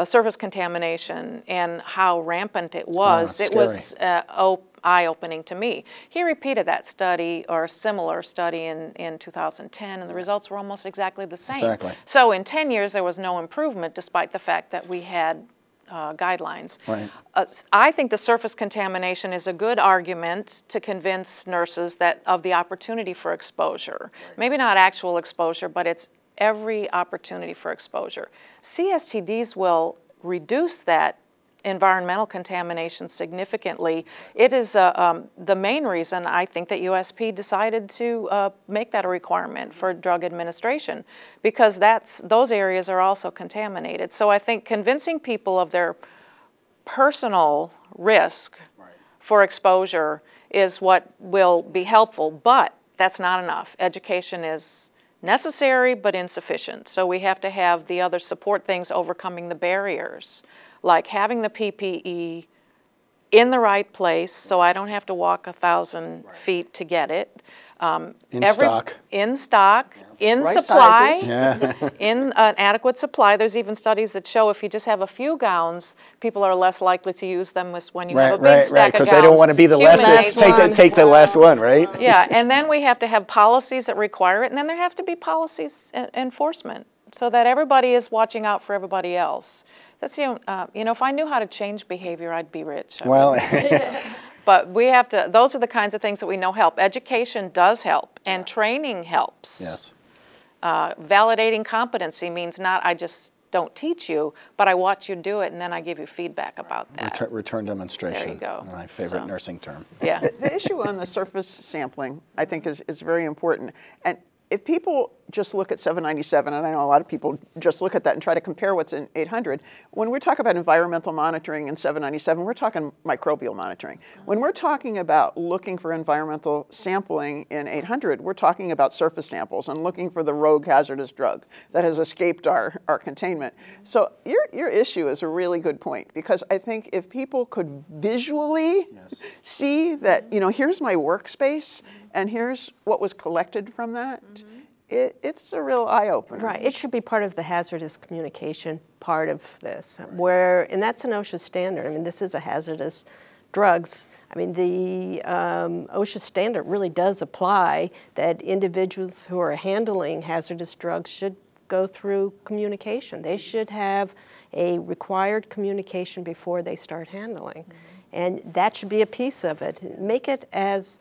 surface contamination and how rampant it was, oh, it was uh, oh, eye-opening to me. He repeated that study or a similar study in, in 2010 and the results were almost exactly the same. Exactly. So in 10 years there was no improvement despite the fact that we had uh, guidelines. Right. Uh, I think the surface contamination is a good argument to convince nurses that of the opportunity for exposure. Right. Maybe not actual exposure, but it's every opportunity for exposure. CSTDs will reduce that environmental contamination significantly. It is uh, um, the main reason I think that USP decided to uh, make that a requirement for drug administration because that's those areas are also contaminated. So I think convincing people of their personal risk right. for exposure is what will be helpful, but that's not enough. Education is necessary but insufficient. So we have to have the other support things overcoming the barriers like having the PPE in the right place so I don't have to walk a thousand right. feet to get it. Um, in every, stock. In stock, yeah. in right supply, yeah. in an adequate supply. There's even studies that show if you just have a few gowns, people are less likely to use them when you right, have a big right, stack right, because they don't want to be the last take the, take the last one, right? Yeah, and then we have to have policies that require it, and then there have to be policies enforcement so that everybody is watching out for everybody else. That's you know, uh, you know, if I knew how to change behavior, I'd be rich. well, but we have to. Those are the kinds of things that we know help. Education does help, and yeah. training helps. Yes. Uh, validating competency means not I just don't teach you, but I watch you do it, and then I give you feedback about that. Return, return demonstration. There you go. My favorite so, nursing term. Yeah. The, the, issue on the surface sampling, I think, is, is very important. And if people just look at 797, and I know a lot of people just look at that and try to compare what's in 800, when we're talking about environmental monitoring in 797, we're talking microbial monitoring. When we're talking about looking for environmental sampling in 800, we're talking about surface samples and looking for the rogue hazardous drug that has escaped our, our containment. So your, your issue is a really good point because I think if people could visually yes. see that, you know, here's my workspace, and here's what was collected from that. Mm -hmm. It, it's a real eye opener. Right. It should be part of the hazardous communication part of this, right. where, and that's an OSHA standard. I mean, this is a hazardous drugs. I mean, the um, OSHA standard really does apply that individuals who are handling hazardous drugs should go through communication. They should have a required communication before they start handling. Mm -hmm. And that should be a piece of it. Make it as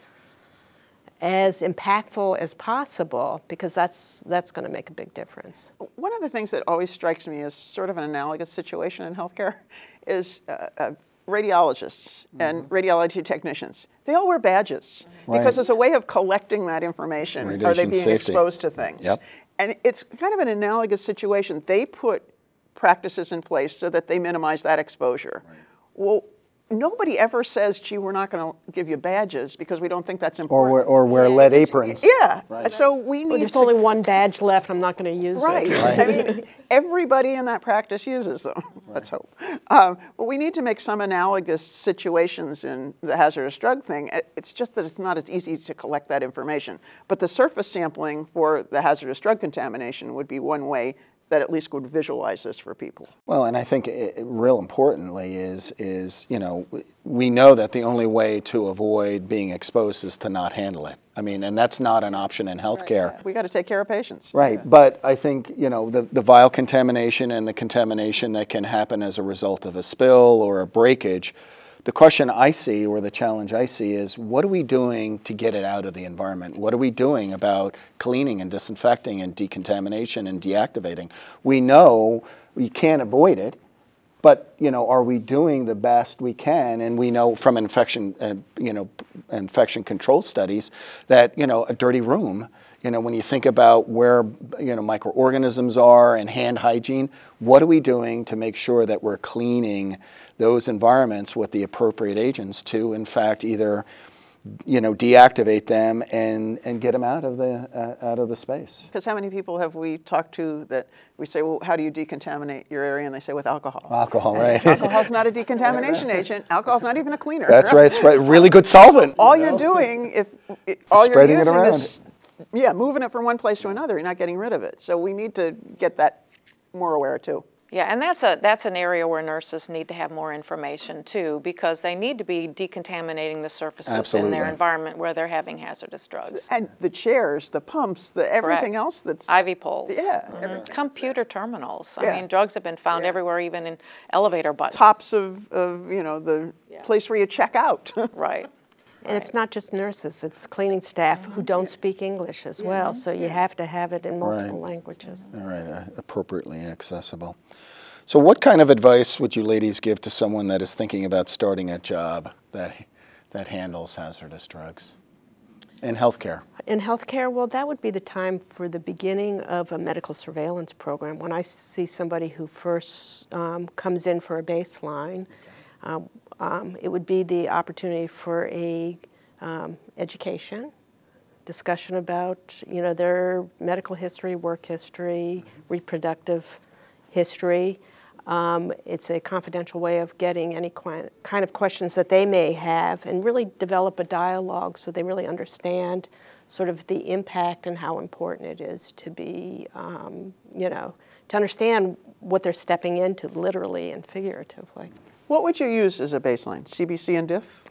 as impactful as possible because that's that's going to make a big difference. One of the things that always strikes me as sort of an analogous situation in healthcare is uh, uh, radiologists and radiology technicians, they all wear badges Right. because it's a way of collecting that information. Are they being safety. exposed to things? Yep. And it's kind of an analogous situation. They put practices in place so that they minimize that exposure. Well, nobody ever says, gee, we're not going to give you badges because we don't think that's Or important. wear, or wear lead aprons. yeah. So we Well, need there's to only one badge left, I'm not going to use Right. it. I mean, everybody in that practice uses them. Let's hope. Um, but we need to make some analogous situations in the hazardous drug thing. It's just that it's not as easy to collect that information. But the surface sampling for the hazardous drug contamination would be one way that at least would visualize this for people. Well, and I think it, real importantly is is you know we know that the only way to avoid being exposed is to not handle it. I mean, and that's not an option in healthcare. We got to take care of patients. Right, but I think, you know, the, the vial contamination and the contamination that can happen as a result of a spill or a breakage, the question I see or the challenge I see is what are we doing to get it out of the environment? What are we doing about cleaning and disinfecting and decontamination and deactivating? We know we can't avoid it, but you know, are we doing the best we can? And we know from infection, uh, you know, infection control studies that you know a dirty room. You know, when you think about where you know microorganisms are and hand hygiene, what are we doing to make sure that we're cleaning those environments with the appropriate agents to, in fact, either you know deactivate them and and get them out of the uh, out of the space. Because how many people have we talked to that we say, well, how do you decontaminate your area? And they say, with alcohol. Alcohol, right? Alcohol's not a decontamination agent. Alcohol's not even a cleaner. That's right. It's right. Really good solvent. all you're doing if it, all Spreading you're it using around. is yeah moving it from one place to another you're not getting rid of it so we need to get that more aware too Yeah, and that's a that's an area where nurses need to have more information too, because they need to be decontaminating the surfaces in their environment where they're having hazardous drugs. and the chairs the pumps the everything Correct. else that's IV poles. Yeah, Mhm. everything. Computer terminals. I Yeah. mean, drugs have been found everywhere, even in elevator buttons. tops of, of you know the Yeah. place where you check out Right. And it's not just nurses, it's cleaning staff who don't speak English as well, so you have to have it in multiple Right. languages. All right, uh, appropriately accessible. So, what kind of advice would you ladies give to someone that is thinking about starting a job that that handles hazardous drugs in healthcare? In healthcare, well, that would be the time for the beginning of a medical surveillance program. When I see somebody who first um, comes in for a baseline, um, um, it would be the opportunity for a um, education, discussion about you know their medical history, work history, reproductive history. Um, it's a confidential way of getting any kind of questions that they may have and really develop a dialogue so they really understand sort of the impact and how important it is to be, um, you know, to understand what they're stepping into literally and figuratively. What would you use as a baseline cbc and diff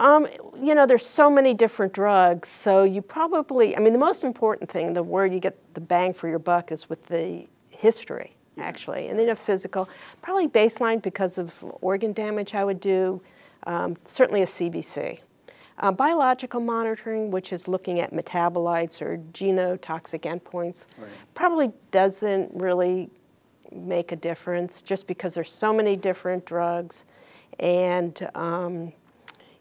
Um, you know, there's so many different drugs, so you probably, I mean, the most important thing, the where you get the bang for your buck is with the history, actually. And then a physical, probably baseline because of organ damage, I would do um, certainly a CBC. Uh, biological monitoring, which is looking at metabolites or genotoxic endpoints, probably doesn't really make a difference just because there's so many different drugs and um,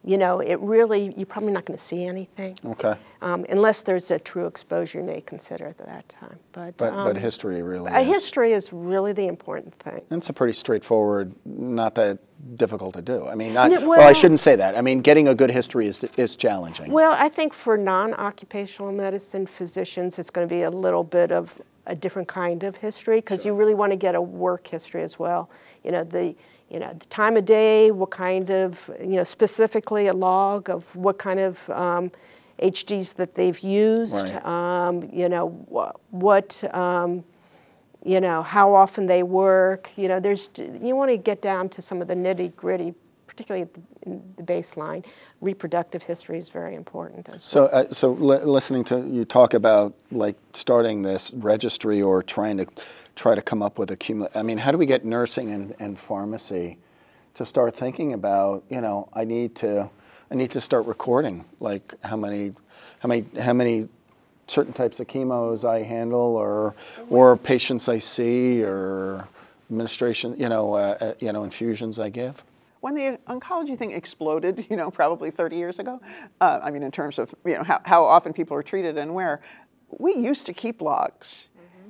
you know it really you're probably not going to see anything Okay, um, unless there's a true exposure you may consider at that time but but um, but history really. a is. history is really the important thing It's a pretty straightforward, not that difficult to do. I mean, not, No, well, I shouldn't say that. I mean, getting a good history is is challenging. well i think for non-occupational medicine physicians it's going to be a little bit of a different kind of history because you really want to get a work history as well you know the you know the time of day what kind of you know specifically a log of what kind of um, hds that they've used Right. um, you know wha- what um, you know how often they work you know there's you want to get down to some of the nitty gritty particularly the, in the baseline reproductive history is very important as well So, uh, so li- listening to you talk about like starting this registry or trying to try to come up with a cumulative. I mean, how do we get nursing and, and pharmacy to start thinking about? You know, I need to, I need to start recording like how many, how many, how many certain types of chemos I handle, or or patients I see, or administration. You know, uh, uh, you know, infusions I give. When the oncology thing exploded, you know, probably 30 years ago, uh, I mean, in terms of, you know, how, how often people are treated and where, we used to keep logs.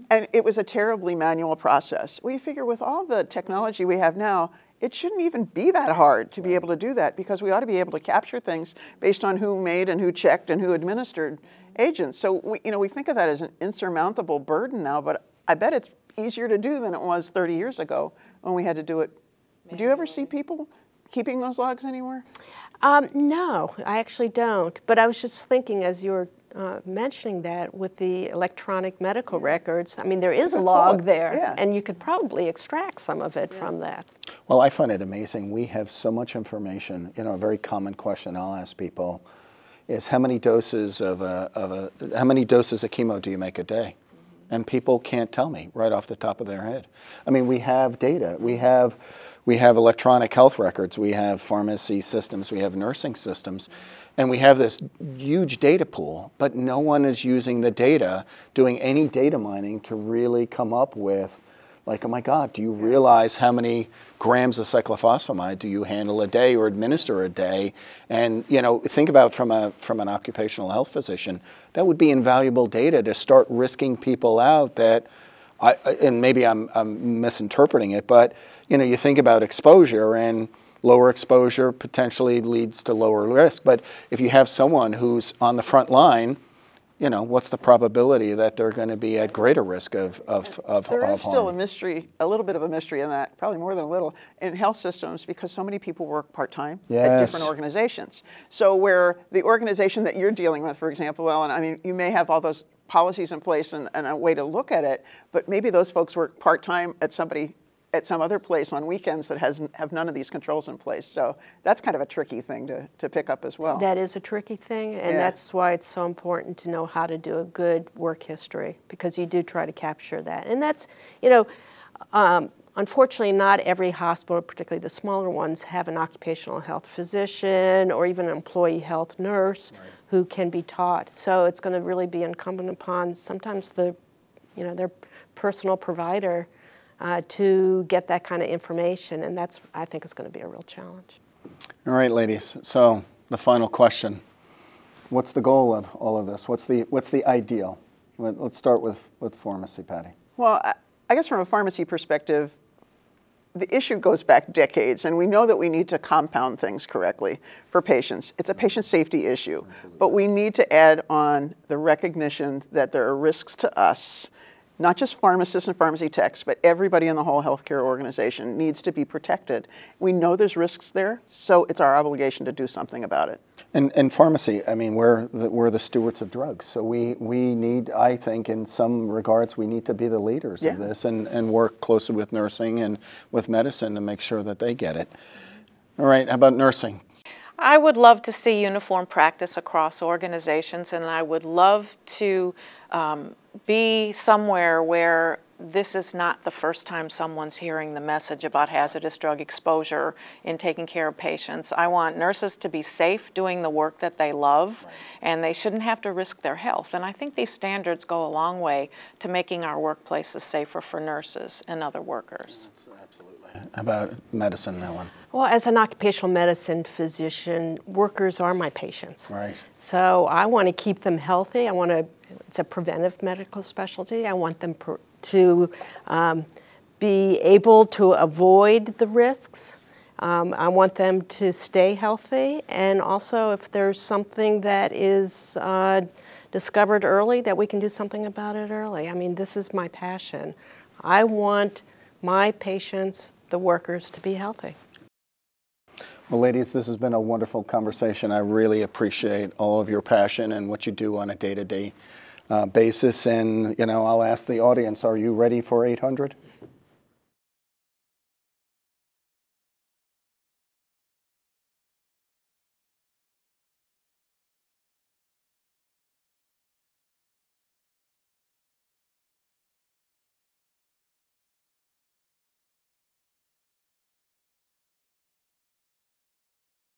And it was a terribly manual process. We figure with all the technology we have now, it shouldn't even be that hard to be able to do that because we ought to be able to capture things based on who made and who checked and who administered agents. So we, you know, we think of that as an insurmountable burden now, but I bet it's easier to do than it was 30 years ago when we had to do it. Do you ever see people keeping those logs anywhere? Um, no, I actually don't. But I was just thinking as you were uh, mentioning that with the electronic medical yeah. records, I mean, there is a log there, yeah. and you could probably extract some of it yeah. from that. Well, I find it amazing. We have so much information. You know, a very common question I'll ask people is how many doses of a, of a how many doses of chemo do you make a day? And people can't tell me right off the top of their head. I mean, we have data. We have we have electronic health records. We have pharmacy systems. We have nursing systems. And we have this huge data pool, but no one is using the data, doing any data mining to really come up with, like, oh my God, do you realize how many grams of cyclophosphamide do you handle a day or administer a day? And, you know, think about from, a, from an occupational health physician, that would be invaluable data to start risking people out that, I, and maybe I'm, I'm misinterpreting it, but, you know, you think about exposure and, lower exposure potentially leads to lower risk. But if you have someone who's on the front line, you know, what's the probability that they're going to be at greater risk of, of, of There of is still a mystery, a little bit of a mystery in that, probably more than a little, in health systems because so many people work part-time yes. at different organizations. So where the organization that you're dealing with, for example, Ellen, I mean, you may have all those policies in place and, and a way to look at it, but maybe those folks work part-time at somebody at some other place on weekends that has have none of these controls in place. So that's kind of a tricky thing to, to pick up as well. That is a tricky thing, and yeah. that's why it's so important to know how to do a good work history because you do try to capture that. And that's, you know, um, unfortunately, not every hospital, particularly the smaller ones, have an occupational health physician or even an employee health nurse right. Who can be taught. So it's going to really be incumbent upon sometimes the, you know, their personal provider uh, to get that kind of information, and that's, I think, is going to be a real challenge. All right, ladies. So the final question: What's the goal of all of this? What's the what's the ideal? Let's start with with pharmacy, Patty. Well, I guess from a pharmacy perspective, the issue goes back decades, and we know that we need to compound things correctly for patients. It's a patient safety issue, Absolutely. but we need to add on the recognition that there are risks to us not just pharmacists and pharmacy techs, but everybody in the whole healthcare organization needs to be protected. We know there's risks there, so it's our obligation to do something about it. And, and pharmacy, I mean, we're the, we're the stewards of drugs. So we, we need, I think, in some regards, we need to be the leaders yeah. of this and, and work closely with nursing and with medicine to make sure that they get it. All right, how about nursing? I would love to see uniform practice across organizations, and I would love to um, be somewhere where this is not the first time someone's hearing the message about hazardous drug exposure in taking care of patients. I want nurses to be safe doing the work that they love, right. and they shouldn't have to risk their health. And I think these standards go a long way to making our workplaces safer for nurses and other workers. Absolutely. How about medicine, Ellen? Well, as an occupational medicine physician, workers are my patients. Right. So I want to keep them healthy. I want to it's a preventive medical specialty. I want them to um, be able to avoid the risks. Um, I want them to stay healthy, and also if there's something that is uh, discovered early, that we can do something about it early. I mean, this is my passion. I want my patients, the workers, to be healthy. Well, ladies, this has been a wonderful conversation. I really appreciate all of your passion and what you do on a day to day uh, basis. And, you know, I'll ask the audience, are you ready for 800?